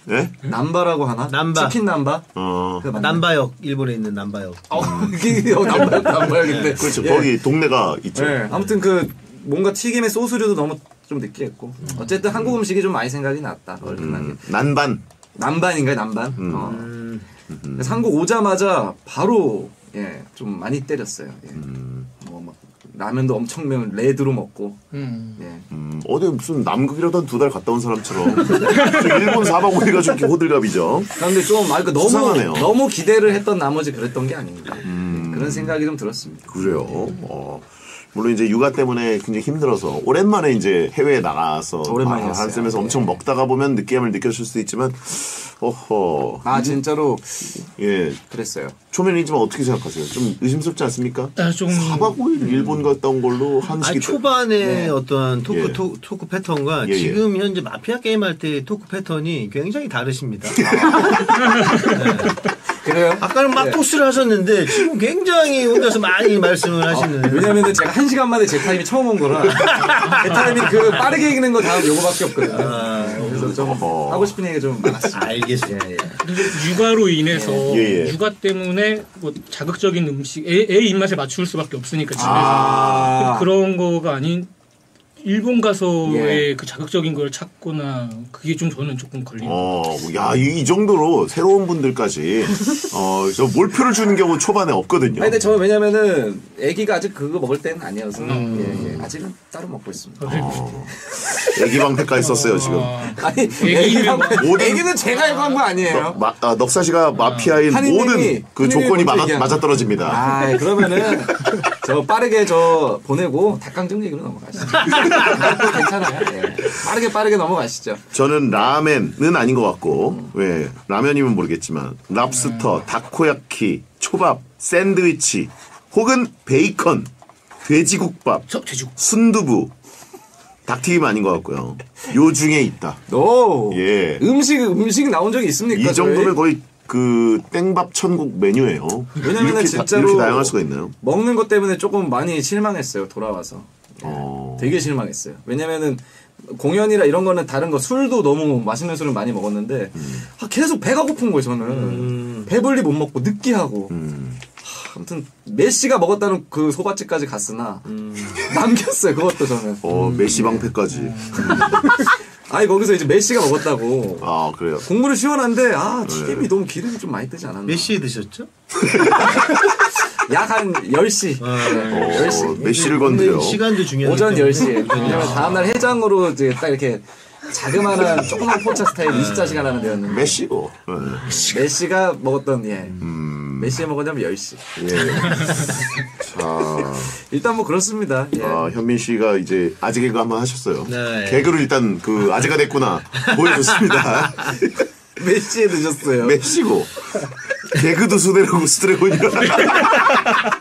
예? 남바라고 하나 남바. 치킨 남바 어. 남바역 일본에 있는 남바역. 어 이게 어, 남바 남바였는데 그렇죠. 예. 거기 동네가 있죠. 예. 아무튼 그 뭔가 튀김의 소스류도 너무 좀 느끼했고 어쨌든 한국 음식이 좀 많이 생각이 났다 음, 난반. 남반인가요 남반 음. 어. 그래서 한국 오자마자 바로 예 좀 많이 때렸어요 예. 음. 뭐막 라면도 엄청 매운 레드로 먹고 음. 예. 음, 어디 무슨 남극이라도 한두달 갔다 온 사람처럼 저 일본 4박 5일 가지고 호들갑이죠. 그런데 좀 아, 그 너무 수상하네요. 너무 기대를 했던 나머지 그랬던 게 아닌가 예, 그런 생각이 좀 들었습니다. 그래요. 어. 물론 이제 육아 때문에 굉장히 힘들어서 오랜만에 이제 해외에 나가서 오랜만이었어요. 한쌤에서 예. 엄청 먹다가 보면 느끼함을 느꼈을 수도 있지만 어허 아 진짜로 예 그랬어요. 초면이지만 어떻게 생각하세요? 좀 의심스럽지 않습니까? 나좀 4박 5일 일본 갔다 온 걸로 아 한식이 초반에 어떤 토크 예. 토, 토크 패턴과 예, 예. 지금 현재 마피아 게임 할 때 토크 패턴이 굉장히 다르십니다. 그래요? 아까는 막 예. 토스를 하셨는데 지금 굉장히 혼자서 많이 말씀을 하시는. 왜냐면은 제가 한 시간 만에 제 타임이 처음 온 거라 제 타임이 그 빠르게 읽는 거 다음 요거밖에 없거든요. 그래서 좀 어허. 하고 싶은 얘기 좀 많았습니다. 알겠습니다. 예, 예. 근데 육아로 인해서 예, 예. 육아 때문에 뭐 자극적인 음식 애, 애 입맛에 맞출 수밖에 없으니까 집에서 아. 그런 거가 아닌 일본 가서의 예. 그 자극적인 걸 찾거나 그게 좀 저는 조금 걸리는 어, 야, 이, 이 정도로 새로운 분들까지, 어, 저 몰표를 주는 경우 초반에 없거든요. 아니 근데 저 왜냐면은 아기가 아직 그거 먹을 때는 아니어서 예, 예. 아직은 따로 먹고 있습니다. 어, 애기 방패까지 썼어요, 지금. 아, 아니 애기는 애기가 모든- 애기는 제가 이거 한 거 아니에요. 마, 아, 넉사 씨가 마피아인 한인님이- 모든 그 한인님이 조건이 맞아. 떨어집니다. 아 그러면은 저 빠르게 저 보내고 닭강정 얘기로 넘어가시죠. 괜찮아요. 예. 빠르게 빠르게 넘어가시죠. 저는 라멘은 아닌 것 같고, 왜, 라면이면 모르겠지만, 랍스터, 다코야키, 초밥, 샌드위치, 혹은 베이컨, 돼지국밥, 저 돼지국 순두부, 닭튀김 아닌 것 같고요. 요 중에 있다. 너 예. 음식 음식 나온 적이 있습니까? 이 정도면? 거의 그 땡밥 천국 메뉴예요. 왜냐면은 이렇게, 다- 진짜로 이렇게 다양할 수가 있나요? 먹는 것 때문에 조금 많이 실망했어요. 돌아와서 어. 되게 실망했어요. 왜냐면은 공연이라 이런 거는 다른 거 술도 너무 맛있는 술을 많이 먹었는데 음. 아, 계속 배가 고픈 거예요. 저는 배불리 못 먹고 느끼하고 음. 아무튼 메시가 먹었다는 그 소밭집까지 갔으나 남겼어요. 그것도 저는. 어, 메시 방패까지. 아니 거기서 이제 메시가 먹었다고 아, 그래요. 국물은 시원한데 아 네. 튀김이 너무 기름이 좀 많이 뜨지 않았나? 몇 시에 드셨죠? 약 한 10시. 아, 네, 어, 10시. 메시를 건드려. 시간도 중요해요. 오전 10시에. 왜냐면 다음날 해장으로 이제 딱 이렇게 자그마한 조그만 포차 스타일 24시간 하는 데였는데 메시고. 예. 메시가 먹었던 예. 음. 메시에 먹었냐면 10시. 예. 자, 일단 뭐 그렇습니다. 예. 아, 현민 씨가 이제 아재 개그 한번 하셨어요. 네. 개그를 일단 그 아재가 됐구나 보여줬습니다. 메시에 드셨어요. 메시고. 개그도 수드래곤이고 수드래곤이라.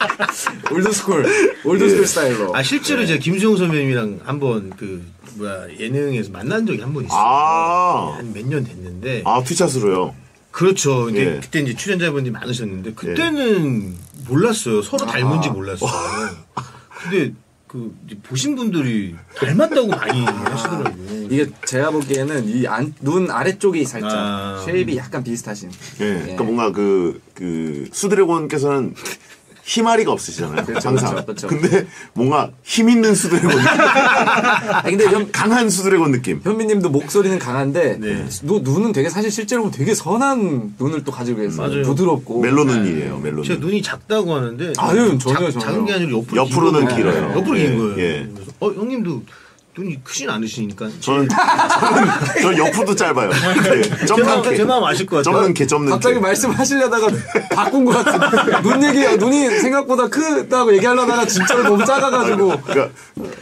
old school. old school 스타일로. 아 실제로 제가 김수용 선배님이랑 한번 그 뭐야 예능에서 만난 적이 한 번 있어요. 아, 한몇 년 됐는데. 아, two shot으로요. 그렇죠. 근데 예. 그때 이제 출연자분들이 많으셨는데 그때는 몰랐어요. 서로 닮은지 몰랐어요. 근데 그 보신 분들이 닮았다고 많이 하시더라고요. 이게 제가 보기에는 이 눈 아래쪽이 살짝 아. shape이 약간 비슷하신. 예. 그러니까 뭔가 그, 그, 수드래곤께서는 히마리가 없으시잖아요. 그렇죠, 항상. 그렇죠, 그렇죠. 근데 뭔가 힘 있는 수드래곤 느낌. 아 근데 현, 강한 수드래곤 느낌. 현민님도 목소리는 강한데 네. 노, 눈은 되게 사실 실제로 보면 되게 선한 눈을 또 가지고 계세요. 맞아요. 부드럽고. 멜로 눈이에요, 멜로 제가 눈. 눈이 작다고 하는데 아유, 작, 전혀요. 작은 게 아니라 옆으로 옆으로는. 길어요. 옆으로 예, 긴 거예요. 예. 어 형님도 눈이 크진 않으시니까 저는, 저는, 저는 옆으로도 짧아요. 예. 제 점는 개. 제 마음 아실 것 같아요. 점는 개, 점는 갑자기 개. 말씀하시려다가 바꾼 것 같은. 눈 얘기, 눈이 생각보다 크다고 얘기하려다가 진짜로 너무 작아가지고. 그러니까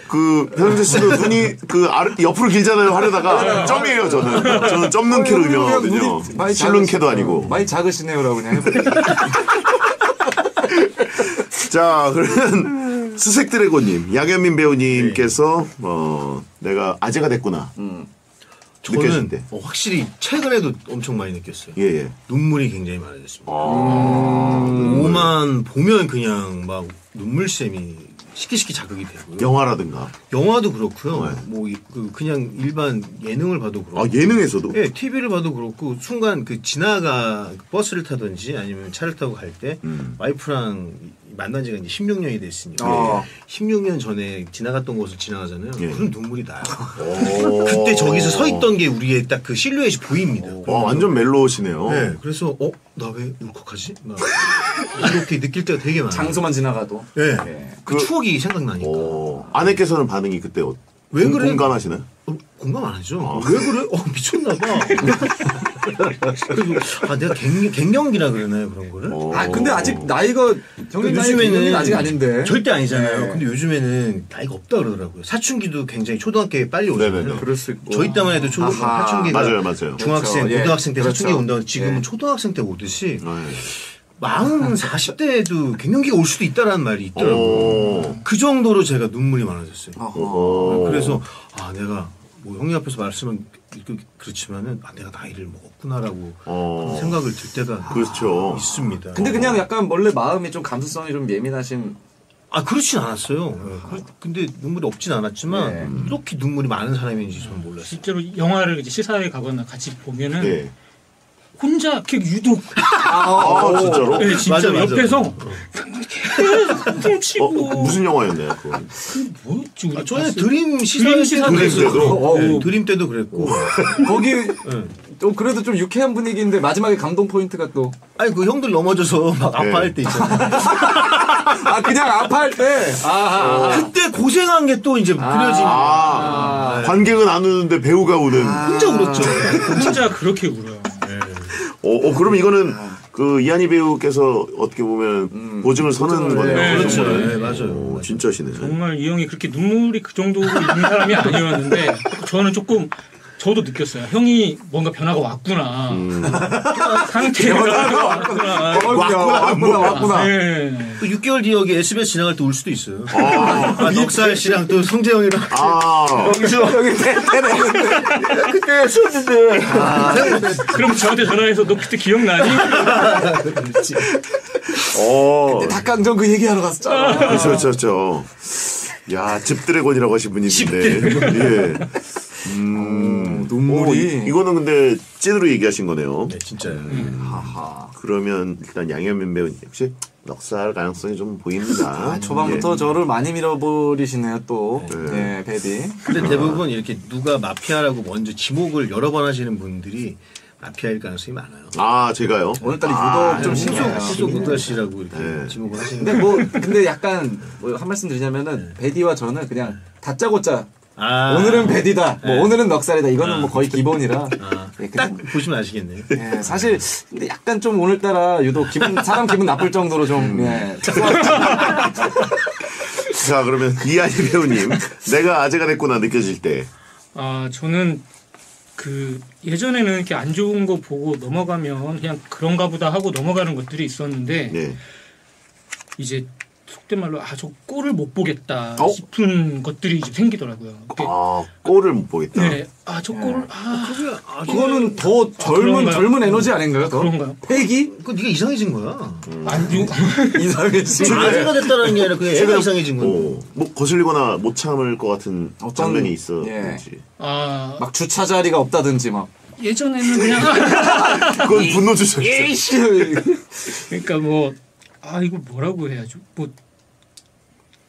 그 현재 씨도 눈이 그 아래, 옆으로 길잖아요 하려다가 점이에요 저는 저는 점는 캐로 유명하거든요 실눈 캐도 아니고 많이 작으시네요라고 그냥 해볼게요. 자 그러면 수색 드래곤님 양현민 배우님께서 어 내가 아재가 됐구나 느껴질 저는 때. 어, 확실히 최근에도 엄청 많이 느꼈어요. 예 예 눈물이 굉장히 많아졌습니다. 아. 오만 보면 그냥 막 눈물샘이 시키시키 자극이 되고요. 영화라든가 영화도 그렇고요. 네. 뭐그 그냥 일반 예능을 봐도 그렇고. 아 예능에서도 예, TV를 봐도 그렇고 순간 그 지나가 버스를 타든지 아니면 차를 타고 갈때 음. 와이프랑 만난 지가 이제 16년이 됐으니까 아. 16년 전에 지나갔던 곳을 지나가잖아요. 예. 그럼 눈물이 나요. 오. 그때 저기서 서 있던 게 우리의 딱 그 실루엣이 보입니다. 와 완전 멜로시네요 네, 그래서 어 나 왜 울컥하지? 막 이렇게 느낄 때가 되게 많아요. 장소만 지나가도. 네. 예. 그, 그- 추억이 생각나니까. 오. 아내께서는 반응이 그때 어, 왜 공- 그래? 공감하시나요? 어, 공감 안 하죠. 왜 그래? 어 미쳤나 봐. 아 내가 갱, 갱년기라 그러나요 그런 거를? 어. 아 근데 아직 나이가 형님 나이 요즘에는 아직 아닌데. 절대 아니잖아요. 네. 근데 요즘에는 나이가 없다 그러더라고요. 사춘기도 굉장히 초등학교에 빨리 오잖아요. 네네네. 그럴 수 있고. 저희 때만 해도 초, 아하. 사춘기가 맞아요, 맞아요. 중학생, 그렇죠. 예. 고등학생 때 사춘기 그렇죠. 온다고 지금은 예. 초등학생 때 오듯이 네. 마흔 40대에도 갱년기가 올 수도 있다라는 말이 있더라고요. 오. 그 정도로 제가 눈물이 많아졌어요. 오. 그래서 아 내가 뭐 형님 앞에서 말씀은 그- 그렇지만은 아 내가 나이를 먹었구나라고 어. 생각을 들 때가 그렇죠. 있습니다. 근데 그냥 약간 원래 마음이 좀 감수성이 좀 예민하신 아 그렇진 않았어요. 예. 그- 근데 눈물이 없진 않았지만 네. 이렇게 눈물이 많은 사람인지 저는 몰랐어요. 실제로 영화를 이제 시사회 가거나 같이 보면은 예. 혼자 이렇게 유독 아 진짜로? 네, 진짜 맞아, 맞아. 옆에서 치고 어, 무슨 영화였나요? 그거? 뭐였지 우리 아, 드림 시사 드림 때도. 때도? 네, 드림 때도 그랬고. 거기 네. 또 그래도 좀 유쾌한 분위기인데 마지막에 감동 포인트가 또 아니 그 형들 넘어져서 막 아파할 때 있잖아요. 아 그냥 아파할 때 아하 그때 고생한 게 또 이제 그려지는. 아, 관객은 안 우는데 배우가 우는. 혼자 울었죠. 혼자 그렇게 울어요. 어, 어, 그럼 이거는 그 이하늬 배우께서 어떻게 보면 보증을 서는 거네요. 네, 그 그렇죠. 네, 맞아요. 오, 진짜시네. 정말 이 형이 그렇게 눈물이 그 정도로 있는 사람이 아니었는데 저는 조금 저도 느꼈어요. 형이 뭔가 변화가 왔구나. 음. 상태가 왔구나. 왔구나, 왔구나, 왔구나. 네. 또 6개월 뒤에 여기 SBS 지나갈 때올 수도 있어요. 아, 넉살 씨랑 또 성재 형이랑 아, 여기서 여기 대대는데 그때 했었는데. 그럼 저한테 전화해서 너 그때 기억나니? 어, 닭강정 그 얘기하러 갔었잖아. 그렇죠, 그렇죠, 그렇죠. 야, 집드래곤이라고 하신 분이 있는데. 예. 음, 눈물이. 어, 이- 이거는 근데 찐으로 얘기하신 거네요. 네, 진짜요. 그러면 일단 양현민 배우 역시 넉살 가능성이 좀 보입니다. 아, 초반부터 저를 많이 밀어버리시네요 또. 예, 베디. 근데 대부분 이렇게 누가 마피아라고 먼저 지목을 여러 번 하시는 분들이 마피아일 가능성이 많아요. 아, 제가요? 오늘따라 유독 좀 시속 심해요. 시속 넉살 씨라고 이렇게 네. 지목을 하시는. 근데 뭐 근데 약간 뭐 한 말씀 드리자면은 베디와 저는 그냥 다짜고짜 아, 오늘은 베디다, 뭐 네. 오늘은 넉살이다 이거는 뭐 거의 기본이라. 아, 예, 딱 보시면 아시겠네요. 예, 사실 근데 약간 좀 오늘따라 유독 기분 사람 기분 나쁠 정도로 좀 예. 자, 그러면 이한희 배우님. 내가 아재가 됐구나 느껴질 때. 아 저는 그 예전에는 이렇게 안 좋은 거 보고 넘어가면 그냥 그런가 보다 하고 넘어가는 것들이 있었는데 네. 이제 속된 말로 아저 꼴을 못 보겠다 어? 싶은 것들이 이제 생기더라고요. 아, 꼴을 못 보겠다. 네, 아저 꼴을 아 그거는 더 젊은 그런가요? 젊은 에너지 아닌가요? 더? 그런가요? 패기 그거 네가 이상해진 거야. 안 좋. 이상해지. 아재가 됐다는 게 아니라 그냥 애가 이상해진 거야. 어, 뭐 거슬리거나 못 참을 것 같은 어떤- 장면이 예. 있었는지. 아 막 주차 자리가 없다든지 막. 예전에는 그냥 그건 분노 주죠. 에이씨. 그러니까 뭐 아 이거 뭐라고 해야죠? 뭐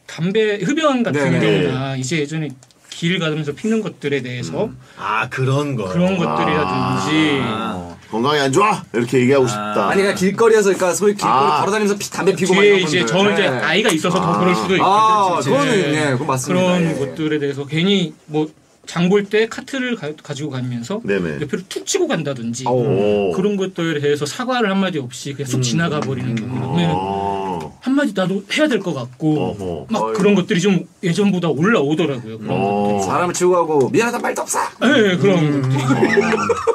담배 흡연 같은 네네. 경우나 이제 예전에 길 가면서 피는 것들에 대해서 아 그런 거. 그런 것들이라든지 아, 건강이 안 좋아 이렇게 얘기하고 싶다. 아니 그냥 길거리에서 그러니까 소위 길거리 아. 걸어다니면서 피, 담배 피고 막 뒤에 이런 이제 분들. 저는 이제 네. 아이가 있어서 더 그럴 수도 있거든요. 아. 그거는 예, 그거 맞습니다. 그런 예. 것들에 대해서 괜히 뭐 장 볼 때 카트를 가, 지고 가면서 네네. 옆으로 툭 치고 간다든지 오. 그런 것들에 대해서 사과를 한마디 없이 그냥 쑥 지나가 버리는 경우는 어. 한마디 나도 해야 될 것 같고 어허. 막 그런 것들이 좀 예전보다 올라오더라고요. 그런 어. 사람을 치고 가고 미안하다 말도 없어. 네, 그런 것들이.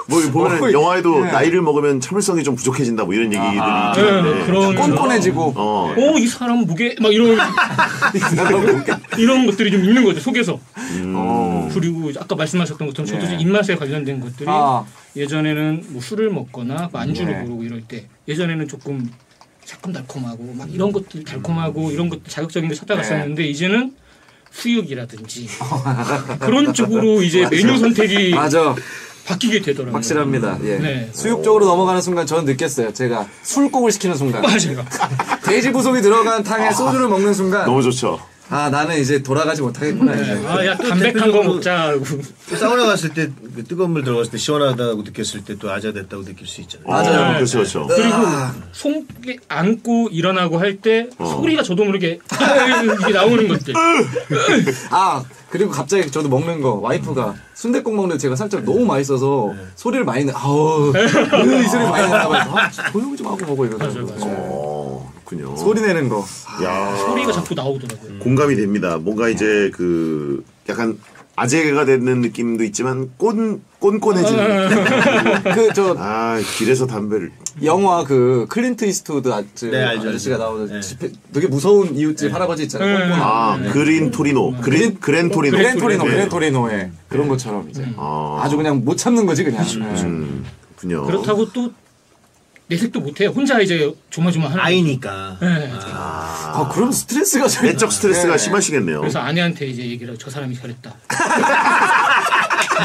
뭐 보면 어, 영화에도 예. 나이를 먹으면 참을성이 좀 부족해진다 뭐 이런 얘기들이 아. 있긴 네, 한데. 그런 꼰꼰해지고. 어. 어, 이 사람 무게 막 이런 이런 것들이 좀 있는 거죠 속에서. 어. 그리고 아까 말씀하셨던 것처럼 저도 예. 입맛에 관련된 것들이 아. 예전에는 뭐 술을 먹거나 뭐 안주를 네. 고르고 이럴 때 예전에는 조금 새콤달콤하고 막 이런 것들 달콤하고 이런 것들 자극적인 게 찾아갔었는데 이제는 수육이라든지 그런 쪽으로 이제 메뉴 선택이 맞아. 바뀌게 되더라고요. 확실합니다. 예. 네. 수육 쪽으로 넘어가는 순간 저는 느꼈어요. 제가 술국을 시키는 순간. 맞아요. 돼지 부속이 들어간 탕에 소주를 먹는 순간. 너무 좋죠. 아 나는 이제 돌아가지 못하겠구나. 이제. 아, 야 담백한 거 먹자고. 또 사우나 갔을 때그 뜨거운 물 들어갔을 때 시원하다고 느꼈을 때 또 아재가 됐다고 느낄 수 있잖아요. 맞아요. 어, 그렇죠, 그렇죠. 그리고 손에 안고 일어나고 할 때 소리가 저도 모르게 이게 나오는 것들. 아 그리고 갑자기 저도 먹는 거 와이프가 순대국 먹는데 제가 살짝 너무 맛있어서 소리를 많이 내. 아우 으, 이 소리 많이 해서 아, 조용 좀 하고 먹어 이러더라고요. 네. 어, 그렇군요. 소리 내는 거. 야. 소리가 자꾸 나오더라고요. 공감이 됩니다. 뭔가 이제 그 약간 아재가 되는 느낌도 있지만 꼰 꼰꼰해지는. 그 저 아 길에서 담배를 영화 그 클린트 이스트우드 아, 저 네, 알죠, 아저씨가 알죠. 나오는 네. 집회, 되게 무서운 이웃집 할아버지 있잖아요. 네. 꼼꼼한. 아 그린 토리노 그린 그랜 토리노 그랜 토리노, 네. 그랜 토리노에 그런 것처럼 이제 아. 아주 그냥 못 참는 거지 그냥. 네. 음, 그렇군요. 그렇다고 또 내색도 못해요. 혼자 이제 조마조마 하는. 거죠. 아이니까. 네. 아 그럼 스트레스가 좀 내적 스트레스가 네. 심하시겠네요. 그래서 아내한테 이제 얘기를. 저 사람이 저랬다.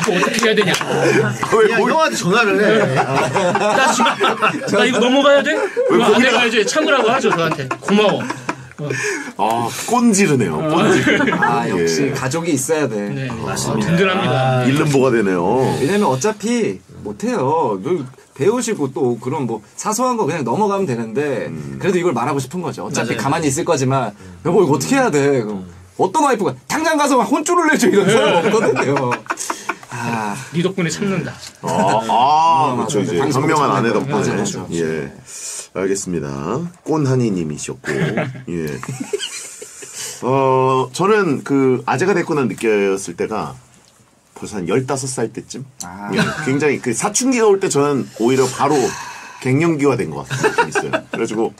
이거 어떻게 해야 되냐? 왜 야, 뭘- 형한테 전화를 해. 나 지금 나 이거 넘어가야 돼? 그럼 아내가 이제 참으라고 하죠 저한테. 고마워. 어, 아 꼰지르네요. 꼰지르. 아 역시 예. 가족이 있어야 돼. 네. 맞습니다. 아, 든든합니다. 일름보가 되네요. 왜냐면 어차피 못해요. 그 배우시고 또 그런 뭐 사소한 거 그냥 넘어가면 되는데 그래도 이걸 말하고 싶은 거죠. 어차피 맞아요. 가만히 있을 거지만 여보 이거 어떻게 해야 돼? 어떤 와이프가 당장 가서 막 혼쭐을 내줘 이런 사람 없거든요. 아 네 덕분에 참는다. 아, 아 그렇죠. 이제 현명한 아내. 덕분에. 예. 알겠습니다. 꼰하니님이셨고, 예. 어, 저는 그 아재가 됐구나 느꼈을 때가 벌써 한 15살 때쯤 아. 예, 굉장히 그 사춘기가 올 때 저는 오히려 바로 갱년기가 된것 있어요. 그래가지고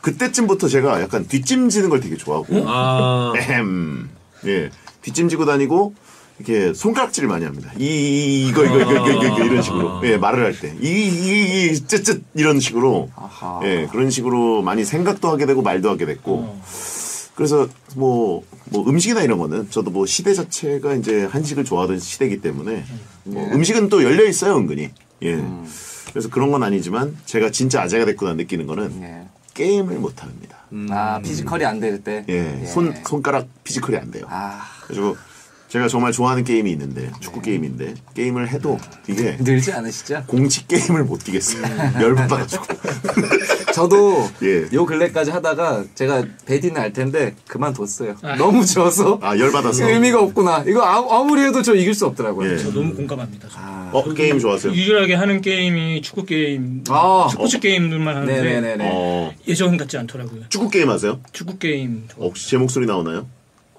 그때쯤부터 제가 약간 뒷짐지는 걸 되게 좋아하고 아, 에헴. 예. 뒷짐지고 다니고, 이렇게 손가락질을 많이 합니다. 이, 이, 이거, 이거, 이거, 이거, 이거, 이거 이런 식으로. 예, 말을 할 때. 이, 이, 이, 쯧쯧 이런 식으로. 아하. 예, 그런 식으로 많이 생각도 하게 되고 말도 하게 됐고. 그래서 뭐, 뭐 음식이나 이런 거는 저도 뭐 시대 자체가 이제 한식을 좋아하던 시대이기 때문에 뭐 음식은 또 열려 있어요, 은근히. 예. 그래서 그런 건 아니지만 제가 진짜 아재가 됐구나 느끼는 거는 예. 게임을 못 합니다. 아 피지컬이 안 될 때. 예, 손 손가락 피지컬이 안 돼요. 아 그래가지고 제가 정말 좋아하는 게임이 있는데 축구 게임인데 게임을 해도 이게 늘지 않으시죠? 공식 게임을 못 뛰겠어요. 열받아가지고. 저도 예. 요 근래까지 하다가 제가 배디는 알 텐데 그만뒀어요. 너무 져서 아 열받아서. 의미가 없구나. 이거 아, 아무리 해도 저 이길 수 없더라고요. 예. 저 너무 공감합니다. 저. 어 게임 좋아하세요? 유일하게 하는 게임이 축구 게임, 아. 스포츠 게임들만 하는데 네네네네. 어 예전 같지 않더라고요. 축구 게임 하세요? 축구 게임. 어, 혹시 제 목소리 나오나요?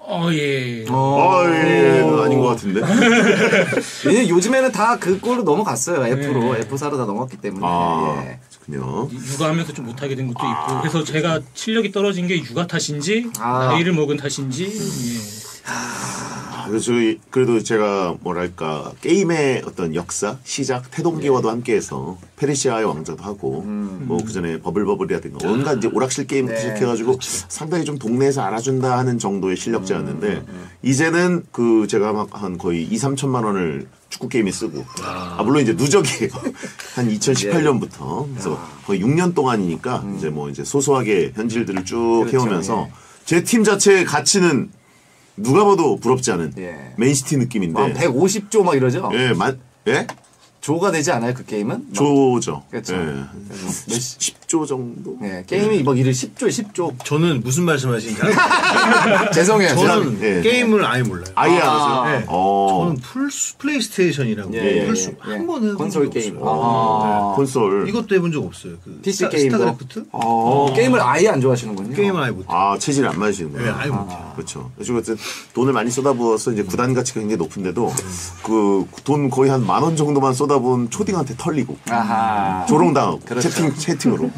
어 예. 어. 아 예, 아닌 것 같은데. 요즘에는 다 그걸로 넘어갔어요. F로 F4로 다 넘어갔기 때문에. 아 예. 그렇군요. 육아하면서 좀 못하게 된 것도 있고 그래서 제가 실력이 떨어진 게 육아 탓인지 아. 나이를 먹은 탓인지 예. 아, 그래서 저희 그래도 제가 뭐랄까 게임의 어떤 역사 시작 태동기와도 함께해서 페르시아의 왕자도 하고 뭐 그 전에 버블버블이라든가 온갖 이제 오락실 게임부터 네, 시작해가지고 상당히 좀 동네에서 알아준다 하는 정도의 실력자였는데 이제는 그 제가 막 한 거의 2, 3천만 원을 축구 게임에 쓰고 아 물론 이제 누적이에요 한 2018년부터 그래서 거의 6년 동안이니까 이제 뭐 이제 소소하게 현질들을 쭉 그렇죠, 해오면서 제팀 자체의 가치는 누가 봐도 부럽지 않은 예. 맨시티 느낌인데. 한 150조 막 이러죠. 예, 만, 예? 조가 되지 않아요 그 게임은? 막- 조죠. 그렇죠. 예. 몇 10조 정도? 예, 게임이 막 이를 10조 10조. 저는 무슨 말씀하시는지 알아요. 죄송해요. 저는 예. 게임을 아예 몰라요. 아예 아, 안 하세요? 네. 어. 저는 플스, 플레이스테이션이라고 예, 플스 예, 한 예. 번은 해본 콘솔 적 게임. 아. 콘솔. 이것도 해본 적 없어요. 그 PC 스타- 게임도. 스타크래프트? 어, 게임을 아예 안 좋아하시는군요. 게임을 아예 못해요. 아, 체질 안 맞으시는구나. 네, 아예 못해요. 그렇죠. 그래서 어쨌든 돈을 많이 쏟아부어서 이제 구단 가치가 굉장히 높은데도 그 돈 거의 한 만 원 정도만 쏟아 부은 초딩한테 털리고 아하. 조롱당하고 그렇죠. 채팅 채팅으로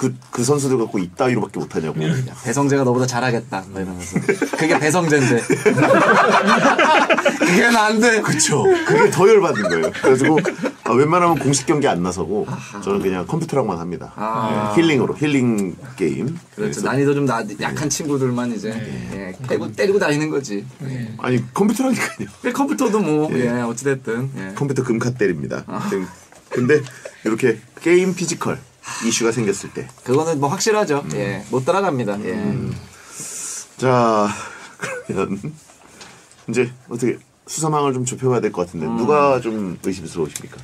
그 그 선수들 갖고 이따위로밖에 못하냐고. 배성재가 너보다 잘하겠다. 뭐 이러면서. 그게 배성재인데. 그게 안 돼. 그렇죠. 그게 더 열받은 거예요. 그래가지고 아, 웬만하면 공식 경기 안 나서고 저는 그냥 컴퓨터랑만 합니다. 아. 예, 힐링으로 힐링 게임. 그렇죠. 그래서 난이도 좀 나, 약한 친구들만 이제 예, 때리고, 때리고 다니는 거지. 예. 아니 컴퓨터라니까요. 컴퓨터도 뭐, 예, 어찌됐든. 예. 컴퓨터 금카 때립니다. 근데 이렇게 게임 피지컬 이슈가 생겼을 때, 그거는 뭐 확실하죠. 예. 못 따라갑니다. 예. 자 그러면 이제 어떻게 수사망을 좀 좁혀봐야 될 것 같은데 누가 좀 의심스러우십니까?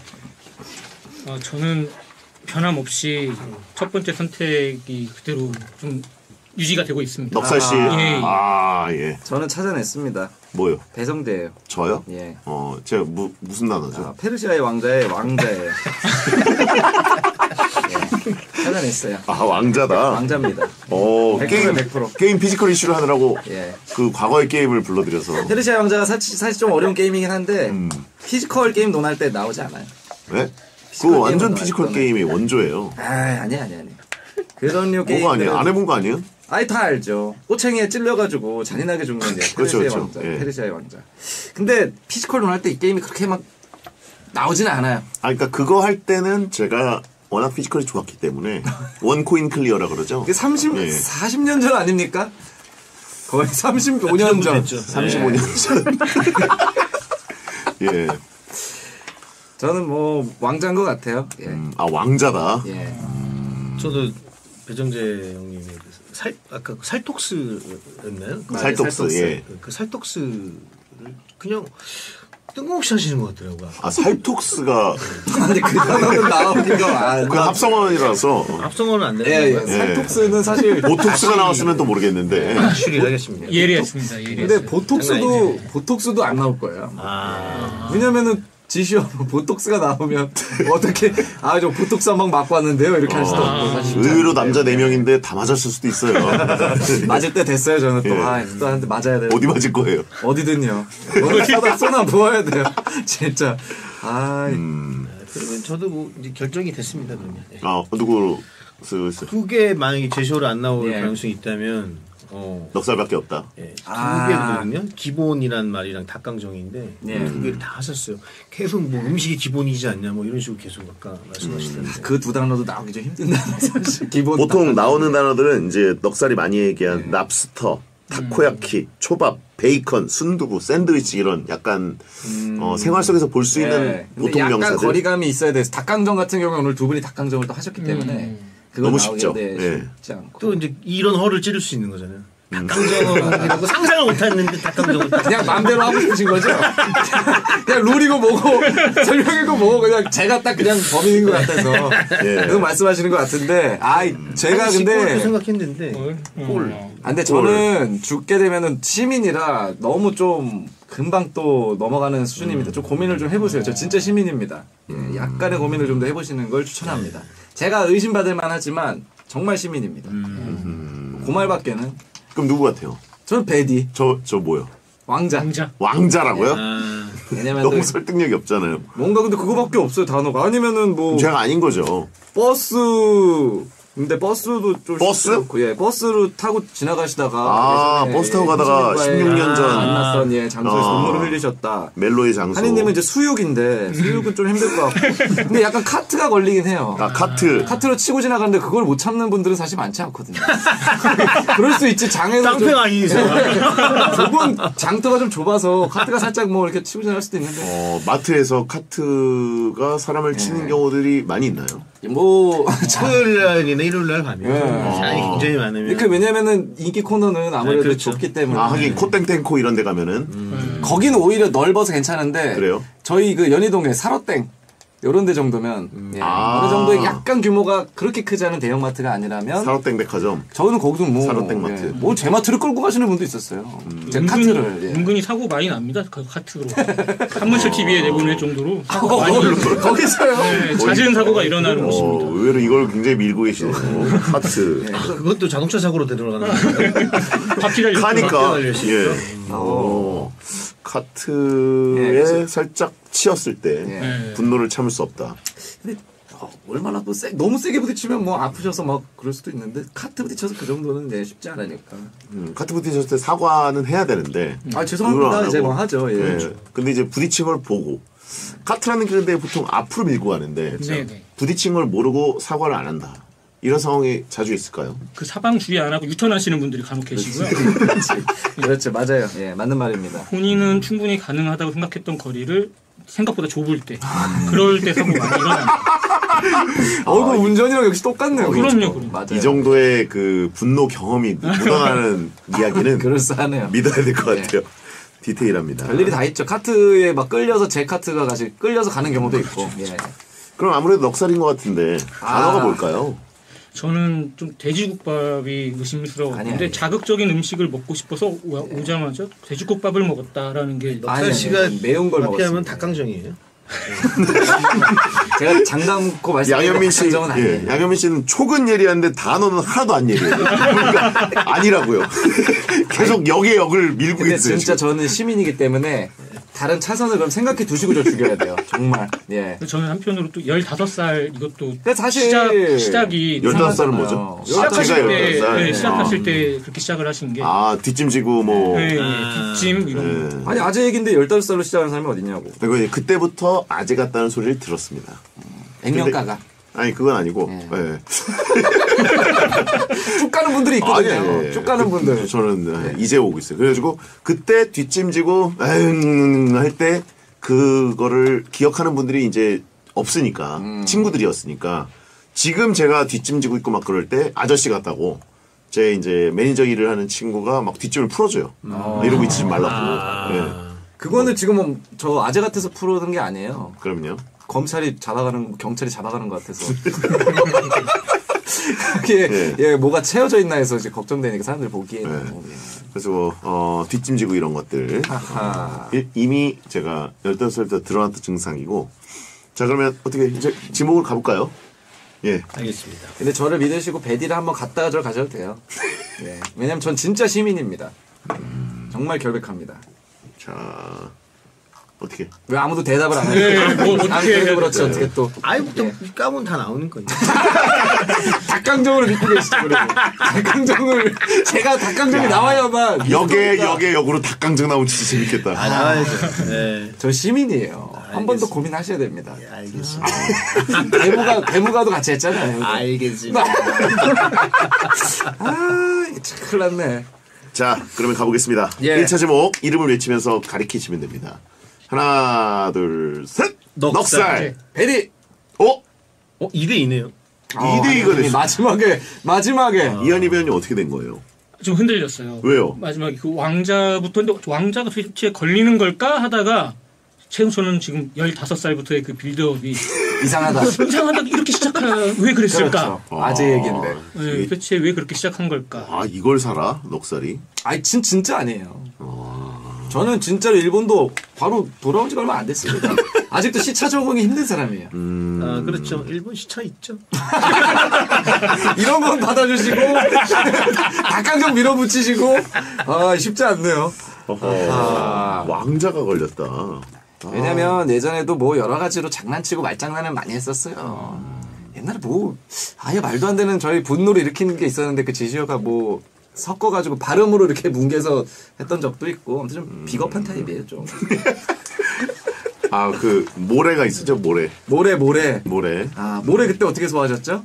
어, 저는 변함없이 첫 번째 선택이 그대로 좀 유지가 되고 있습니다. 넉살 씨, 예, 예. 아 예, 저는 찾아냈습니다. 뭐요? 배성재예요. 저요? 예. 어, 제가 무, 무슨 단어죠? 아, 페르시아의 왕자의 왕자예요. 예. 찾아냈어요. 아 왕자다. 왕자입니다. 어 100% 게임 100%. 게임 피지컬 이슈를 하느라고 예. 그 과거의 게임을 불러들여서 페르시아 왕자가 사실, 사실 좀 어려운 게임이긴 한데 음. 피지컬 게임 논할 때 나오지 않아요. 왜? 그거 완전 피지컬. 게임이 원조예요. 아 아니야 아니야 아니야. 그런 류 게임 뭐가 아니에요? 안 해본 거 아니에요? 아이 다 알죠. 꼬챙이에 찔려가지고 잔인하게 죽는 게 그렇죠, 페르시아의 그렇죠. 왕자. 예. 페르시아의 왕자. 근데 피지컬 논할 때 이 게임이 그렇게 막 나오지는 않아요. 아, 그러니까 그거 할 때는 제가 워낙 피지컬이 좋았기 때문에 one coin clear라 그러죠. 이게 30, 예. 40년 전 아닙니까? 거의 35년 전. 됐죠. 35년 전. 예. 저는 뭐 왕자인 것 같아요. 예. 음, 아 왕자다. 예. 저도 배성재 형님의 그살 아까 그 살톡스였나요? 그 살톡스, 살톡스. 예. 그- 그 살톡스를 그냥 뜬금없이 하시는 것 같더라고요. 아 살톡스가 근데 그 단어는 나오기가 안그 합성어이라서 합성어는 안 되는 예, 예. 건가요? 살톡스는 사실 보톡스가 나왔으면 또 모르겠는데. 추리를 하겠습니다. 예리했습니다. 예리했어요. 근데 보톡스도 보톡스도 안 나올 거예요. 아, 왜냐면은 지시어로 보톡스가 나오면 어떻게 아 저 보톡스 한 방 맞고 왔는데요 이렇게 할 수도 없고 사실 쉽지 의외로. 남자 4 명인데 다 맞았을 수도 있어요. 맞을 때 됐어요 저는 예. 또아또 한테 맞아야 돼요 어디 맞을 거예요? 어디든요 오늘 쏘다 쏘나 부어야 돼요 진짜 아 그러면 저도 뭐 이제 결정이 됐습니다 그러면. 네. 아, 누구 쓰, 쓰. 그게 만약에 제시어로 안 나올 예. 가능성이 있다면 어. 넉살밖에 없다. 예, 두 아. 개거든요. 기본이란 말이랑 닭강정인데 예. 두 개를 다 하셨어요. 계속 뭐 음식이 기본이지 않냐 뭐 이런 식으로 계속 아까 말씀하시던데. 그두 단어도 나오기 좀 힘든 단어 사실 기본 보통 딱- 나오는 단어들은 이제 넉살이 많이 얘기한 랍스터, 타코야키, 초밥, 베이컨, 순두부, 샌드위치 이런 약간 어, 생활 속에서 볼 수 있는 예. 근데 보통 약간 명사들. 거리감이 있어야 돼서 닭강정 같은 경우는 오늘 두 분이 닭강정을 또 하셨기 때문에 그거 너무 쉽죠. 네, 예. 쉽지 않고 또 이제 이런 허를 찌를 수 있는 거잖아요. 닭강정을 이라고 상상을 못했는데 닭강정을 딱 그냥 마음대로 하고 싶으신 거죠? 그냥 룰이고 뭐고 설명이고 뭐고 그냥 제가 딱 그냥 범인인 것 같아서 예. 그 말씀하시는 것 같은데 아 제가 아니, 근데 생각했는데 꼴. 아, 근데 저는 죽게 되면은 시민이라 너무 좀 금방 또 넘어가는 수준입니다. 좀 고민을 좀 해보세요. 저 진짜 시민입니다. 예, 약간의 고민을 좀 더 해보시는 걸 추천합니다. 제가 의심받을 만하지만 정말 시민입니다. 예. 그 말밖에는 그럼 누구 같아요? 저는 베디 저, 저 뭐요? 왕자. 왕자. 왕자라고요? 아, 왜냐면 너무 설득력이 없잖아요. 뭔가 근데 그거밖에 없어요 단어가 아니면은 뭐 제가 아닌 거죠. 버스 근데 버스도 좀 버스? 않고, 예 버스로 타고 지나가시다가 아, 예전에 버스 타고 가다가 16년 전. 만났던 예 장소에서 아. 눈물을 흘리셨다. 멜로의 장소. 하늬님은 이제 수육인데 수육은 좀 힘들 것 같고 근데 약간 카트가 걸리긴 해요. 아, 카트. 카트로 치고 지나가는데 그걸 못 참는 분들은 사실 많지 않거든요. 그럴 수 있지 장에서 깡패 아니세요? 좁은 장터가 좀 좁아서 카트가 살짝 뭐 이렇게 치고 지나갈 수도 있는데 어, 마트에서 카트가 사람을 네. 치는 경우들이 많이 있나요? 뭐 토요일 날이나 일요일 날 가면 예. 사람이 굉장히 많으면 그 왜냐면은 인기 코너는 아무래도 네, 그렇죠. 좁기 때문에 아, 하긴 코땡땡코 이런 데 가면은 거기는 오히려 넓어서 괜찮은데 그래요? 저희 그 연희동에 사로땡 요런 데 정도면 예, 아. 어느 정도 약간 규모가 그렇게 크지 않은 대형마트가 아니라면 사로땡 백화점. 저는 거기도 뭐 사로땡 마트. 예, 뭐제 마트를 끌고 가시는 분도 있었어요. 제 카트를 예. 은근히 사고 많이 납니다. 그 카트로. 한문철 TV에 내보낼 정도로 사고 어, 많이 거기서요. 네, 잦은 사고가 일어나는 어, 곳입니다. 의외로 이걸 굉장히 밀고 계시네요. 카트. 그것도 자동차 사고로 거예요. 바퀴 달려. 카니까. 달려 있어요. 예. 어, 카트에 예, 살짝 치였을 때 예. 분노를 참을 수 없다. 근데 어, 얼마나 또 세, 너무 세게 부딪히면 뭐 아프셔서 막 그럴 수도 있는데 카트 부딪혀서 그 정도는 예, 쉽지 않으니까. 음, 카트 부딪혔을 때 사과는 해야 되는데. 아 그걸 죄송합니다. 안 이제 하고. 뭐 하죠. 예. 예. 근데 이제 부딪힌 걸 보고 카트라는 길인데 보통 앞으로 밀고 가는데 네네. 부딪힌 걸 모르고 사과를 안 한다. 이런 상황이 자주 있을까요? 그 사방 주의 안 하고 유턴하시는 분들이 간혹 계시고요. 그렇죠. 맞아요. 예, 맞는 말입니다. 본인은 충분히 가능하다고 생각했던 거리를 생각보다 좁을 때, 그럴 때 사고 많이 일어납니다. 어, 이거 운전이랑 역시 똑같네요. 어, 그럼요, 그럼요. 맞아요. 이 정도의 그 분노 경험이 묻어나는 이야기는 그럴싸하네요. 믿어야 될것 네. 같아요. 디테일합니다. 별일이 다 있죠. 카트에 막 끌려서 제 카트가 가시 끌려서 가는 경우도 있고. 예. 그럼 아무래도 넉살인 것 같은데 단어가 아. 뭘까요? 저는 좀 돼지국밥이 의심스러웠는데. 자극적인 음식을 먹고 싶어서 오- 오자마자 돼지국밥을 먹었다라는 게 넉살 씨가 매운 걸 먹었습니다. 닭강정이에요. 제가 장담코 말씀드린 양현민 씨. 예, 양현민 씨는 촉은 예리한데 단어는 하나도 안 예리해요. 그러니까 아니라고요. 계속 역의 역을 밀고 있어요. 진짜 지금. 저는 시민이기 때문에 다른 차선을 그럼 생각해 두시고 저 죽여야 돼요. 정말. 예. 저는 한편으로 또 15살 이것도 사실 시작, 시작이 15살은 이상하잖아요. 뭐죠? 시작하실 제가 때 15살. 네, 시작하실 아. 때 그렇게 시작을 하신 게 아, 뒷짐지고 뭐. 네, 아. 뒷짐 이런 거. 예. 아니 아재 얘기인데 15살로 시작하는 사람이 어딨냐고. 그리고 이제 그때부터 아재 같다는 소리를 들었습니다. 액면가가. 아니, 그건 아니고. 예. 예. 쭉 가는 분들이 아니, 있거든요. 예, 예. 쭉 가는 그- 분들. 저는 예, 이제 오고 있어요. 그래가지고 그때 뒷짐지고 할 때 그거를 기억하는 분들이 이제 없으니까 음. 친구들이었으니까 지금 제가 뒷짐지고 있고 막 그럴 때 아저씨 같다고 제 이제 매니저 일을 하는 친구가 막 뒷짐을 풀어줘요. 이러고 있지 말라고. 예. 그거는 지금은 저 아재 같아서 풀어둔 게 아니에요. 그럼요. 검찰이 잡아가는 경찰이 잡아가는 것 같아서 그게 예. 예 뭐가 채워져 있나 해서 이제 걱정되니까 사람들 보기에는 네. 그래서 뭐, 어, 뒷짐지고 이런 것들. 이- 이미 제가 15살 때 드러났던 증상이고. 자, 그러면 어떻게 이제 지목을 가볼까요? 예. 알겠습니다. 근데 저를 믿으시고 베디를 한번 갔다가 저 가셔도 돼요. 예. 왜냐면 전 진짜 시민입니다. 정말 결백합니다. 자, 어떻게. 왜 아무도 대답을 안 네, 해요? 뭐 어떻게 안 그래도 해야 그렇지 돼요? 어떻게 또 아이 또 예. 까면 다 나오는 거니까. 닭강정으로 믿고 계시죠 그리고 닭강정을 제가 닭강정이 나와야만 역에. 역에, 역으로 닭강정 나오면 진짜 재밌겠다. 아 나와야죠. 네. 저 시민이에요. 한번더 알겠습니다. 고민하셔야 됩니다. 알겠습니다. 대무가 대무가도 같이 했잖아요. 알겠습니다. 아, 이거 참 큰일 났네. 자, 그러면 가보겠습니다. 예. 1차 제목, 이름을 외치면서 가리키시면 됩니다. 하나, 둘, 셋! 넉살. 베디. 어? 어 2대 2네요. 어, 2대 2가 아니, 됐어. 마지막에 마지막에 이현희 배우님 어떻게 된 거예요? 좀 흔들렸어요. 왜요? 마지막에 그 왕자부터 근데 왕자가 도대체 걸리는 걸까 하다가 최우선은 지금 15살부터의 그 빌드업이 이상하다. 이상하다 이렇게 시작한 왜 그랬을까? 그렇죠. 아재 얘기인데. 네, 도대체 왜 그렇게 시작한 걸까? 아, 이걸 살아? 넉살이? 아니 진 진짜 아니에요. 저는 진짜로 일본도 바로 돌아온 지가 얼마 안 됐습니다. 아직도 시차 적응이 힘든 사람이에요. 아 그렇죠. 일본 시차 있죠. 이런 건 받아주시고 닭강정 밀어붙이시고 아 쉽지 않네요. 아, 왕자가 걸렸다. 왜냐면 예전에도 뭐 여러 가지로 장난치고 말장난을 많이 했었어요. 옛날에 뭐 아예 말도 안 되는 저희 분노를 일으키는 게 있었는데 그 제시어가 뭐 섞어가지고 발음으로 이렇게 뭉개서 했던 적도 있고 아무튼 좀 비겁한 타입이에요 좀. 아, 그, 모래가 있었죠, 모래. 모래 모래. 모래. 아 모래 그때 어떻게 소화하셨죠?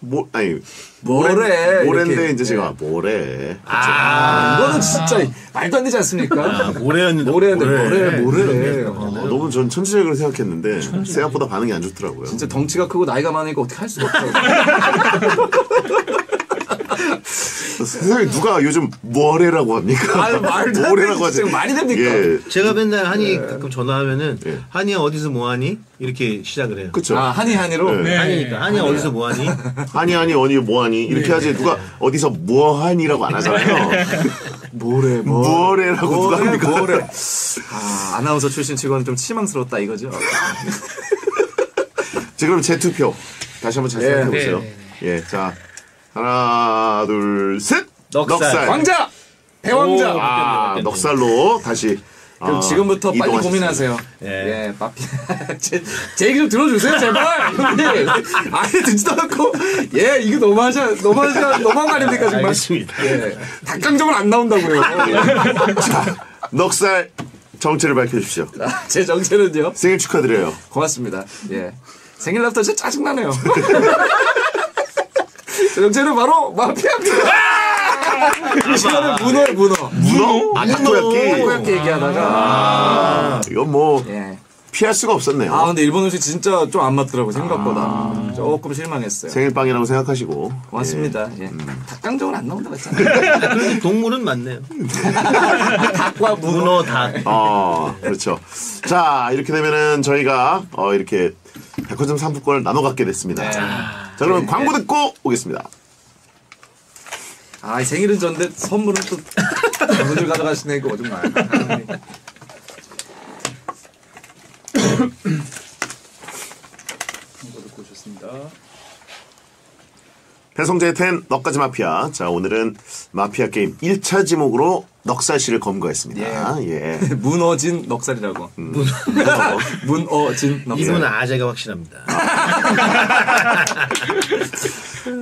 모, 아니, 모래. 모래인데 이렇게. 이제 제가 네. 모래. 아, 이거는 진짜 말도 안 되지 않습니까? 아, 모래였는데. 모래였는데 모래 모래. 어, 어, 너무 전 천재적으로 생각했는데 생각보다 반응이 안 좋더라고요. 진짜 덩치가 크고 나이가 많으니까 어떻게 할 수가 없어요. 세상에 누가 요즘 모래라고 합니까? 아유, 말도 안 되지. 하지. 지금 말이 됩니까? 예. 제가 맨날 한이 가끔 전화하면은 예. 한이야 어디서 뭐하니 이렇게 시작을 해요. 그쵸. 아 한이 한이로. 네. 네. 한이니까 한이야 어디서 뭐하니 하니 하니 어니 뭐하니 이렇게 네. 하지 누가 어디서 뭐하니라고 안 하잖아요. 모래 모래라고 누가 모래 합니까? 모래. 아 아나운서 출신 직원은 좀 실망스럽다 이거죠. 자 그럼 제 투표 다시 한번 잘 네. 생각해 보세요. 네, 예, 자 하나 둘 셋. 넉살. 왕자 대왕자. 오. 아 넉살로 다시. 그럼 아, 지금부터 빨리 이동하셨습니다. 고민하세요. 예. 예, 마피아. 제, 제 얘기 좀 들어주세요, 제발. 형님. 아예 듣지도 않고. 예, 이거 너무하자, 너무하자, 너무한 거 아닙니까, 정말. 알겠습니다. 예. 닭강정은 안 나온다고요. 자 넉살 정체를 밝혀주십시오. 제 정체는요. 생일 축하드려요. 고맙습니다. 예. 생일날부터 진짜 짜증나네요. 제 정체는 바로 마피아입니다. 이 시간에 문어에 문어. 문어? 아 타코야끼. 타코야끼 얘기하다가. 아, 이건 뭐 예. 피할 수가 없었네요. 아, 근데 일본 음식 진짜 좀 안 맞더라고, 생각보다. 조금 실망했어요. 생일빵이라고 생각하시고. 고맙습니다. 예. 닭강정은 안 나온다고 했잖아요. 동물은 많네요. 닭과 문어. 문어 닭. 어, 그렇죠. 자, 이렇게 되면은 저희가 어, 이렇게 백화점 상품권을 나눠 갖게 됐습니다. 자, 그러면 광고 듣고 오겠습니다. 아, 이 생일은 전데 선물은 또 돈을 가져가시네, 이거 정말. 아, 광고 듣고 오셨습니다. 배성재의 텐 넉가지 마피아. 자, 오늘은 마피아 게임 1차 지목으로 넉살 씨를 검거했습니다. 예. 문어진 넉살이라고. 문어진 넉살. 이름은 아재가 확실합니다.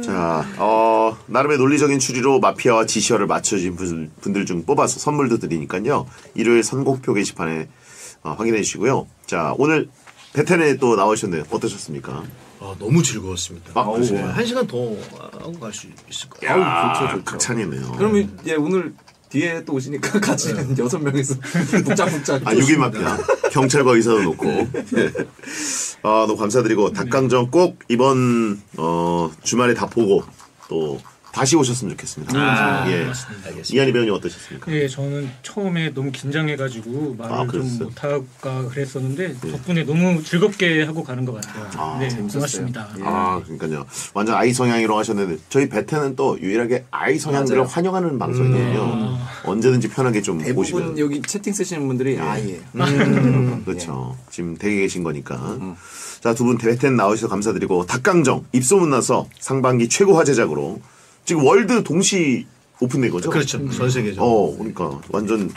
자, 어, 나름의 논리적인 추리로 마피아와 지시어를 분- 분들 중 뽑아서 선물도 드리니까요. 일요일 선곡표 게시판에 어, 확인해 주시고요. 자, 오늘 베텐에 또 나오셨네요. 어떠셨습니까? 아, 너무 즐거웠습니다. 아. 한 시간 더 하고 갈 수 있을 것 야, 같아요. 극찬이네요. 그럼 예, 오늘 뒤에 또 오시니까 같이 여섯 명이서 북짝북짝. 아, 6인 마피아. 경찰과 의사도 놓고. 아, 너무 감사드리고, 닭강정 꼭 이번, 어, 주말에 다 보고, 또, 다시 오셨으면 좋겠습니다. 아, 예. 이한희 배우님 어떠셨습니까? 예, 저는 처음에 너무 긴장해가지고 말을 아, 좀? 못할까 그랬었는데 덕분에 너무 즐겁게 하고 가는 것 같아요. 아, 네, 재밌었어요. 고맙습니다. 아, 그러니까요. 완전 아이 성향이라고 하셨는데 저희 베테는 또 유일하게 아이 성향들을 맞아요. 환영하는 방송이거든요. 언제든지 편하게 좀 대부분 오시면. 여기 채팅 쓰시는 분들이 아예 음, 그렇죠. 지금 댁에 계신 거니까. 자, 두 분 베텐 나오셔서 감사드리고 닭강정 입소문 나서 상반기 최고 화제작으로 지금 월드 동시 오픈된 거죠? 그렇죠. 전 세계죠. 어, 그러니까 완전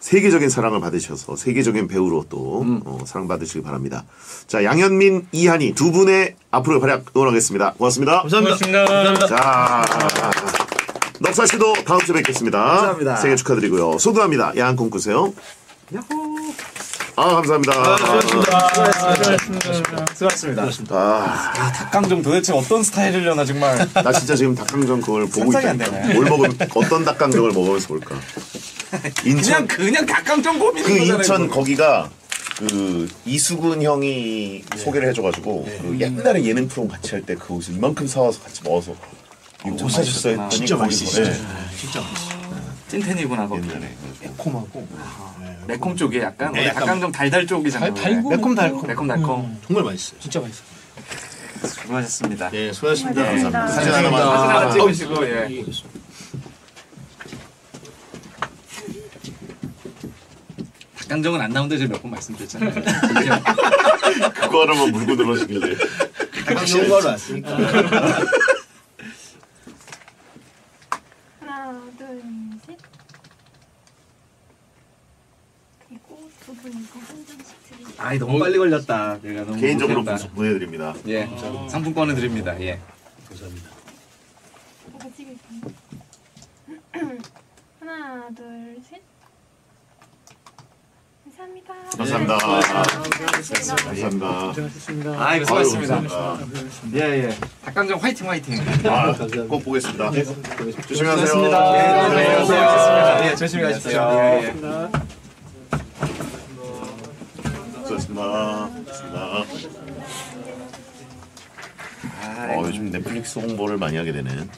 세계적인 사랑을 받으셔서 세계적인 배우로 또 어, 사랑받으시기 바랍니다. 자, 양현민, 이한희 두 분의 앞으로의 활약 응원하겠습니다. 고맙습니다. 감사합니다. 고맙습니다. 자, 넉사 씨도 다음 주에 뵙겠습니다. 감사합니다. 생일 축하드리고요. 소도합니다. 야한 꿈꾸세요. 야호. 아, 감사합니다. 수고하셨습니다. 아, 아, 닭강정 도대체 어떤 스타일이려나 정말. 나 진짜 지금 닭강정 그걸 보고. 되네. 뭘 먹으면 어떤 닭강정을 먹으면서 볼까? 인천 그냥 그냥 닭강정 고민인 그 거잖아요. 인천 이거. 거기가 그 이수근 형이 소개를 해줘가지고 그 옛날에 예능 프로 같이 할 때 그 옷을 이만큼 사와서 같이 먹어서 이거 못 사셨어요 했더니 진짜 맛있어. 예. 진짜 맛있어. 찐텐이구나 거기. 옛날에. 매콤하고 매콤 쪽이 약간 네, 원래 약간 닭강정 달달 쪽이잖아요. 달, 달고 매콤 달콤. 매콤 달콤. 정말 맛있어요. 진짜 맛있어. 수고하셨습니다. 예, 수고하셨습니다. 감사합니다. 사진 하나 만 사진 하나 아, 찍으시고 예. 닭강정은 안 나온다 제가 몇 번 말씀드렸잖아요. 그거 하나만 물고 들어오시길래 좋은 거로 왔으니까. 하나, 둘, 분한 장씩. 아이 너무 빨리 걸렸다. 내가 너무 개인적으로 못했다. 보내드립니다. 예 상품권을 드립니다. 예. 감사합니다. 이거 찍을게요. 하나, 둘, 셋. 감사합니다. 감사합니다. 감사합니다. 감사합니다. 고생하셨습니다. 아 이거 수고하셨습니다. 아유, 예예. 닭강정 화이팅 화이팅. 아, 꼭 보겠습니다. 조심히 가세요. 수고하셨습니다. 예, 안녕히 가세요. 예, 조심히 가십시오. 예, 예. 수고하셨습니다. 수고하셨습니다. 아, 어, 요즘 넷플릭스 홍보를 많이 하게 되는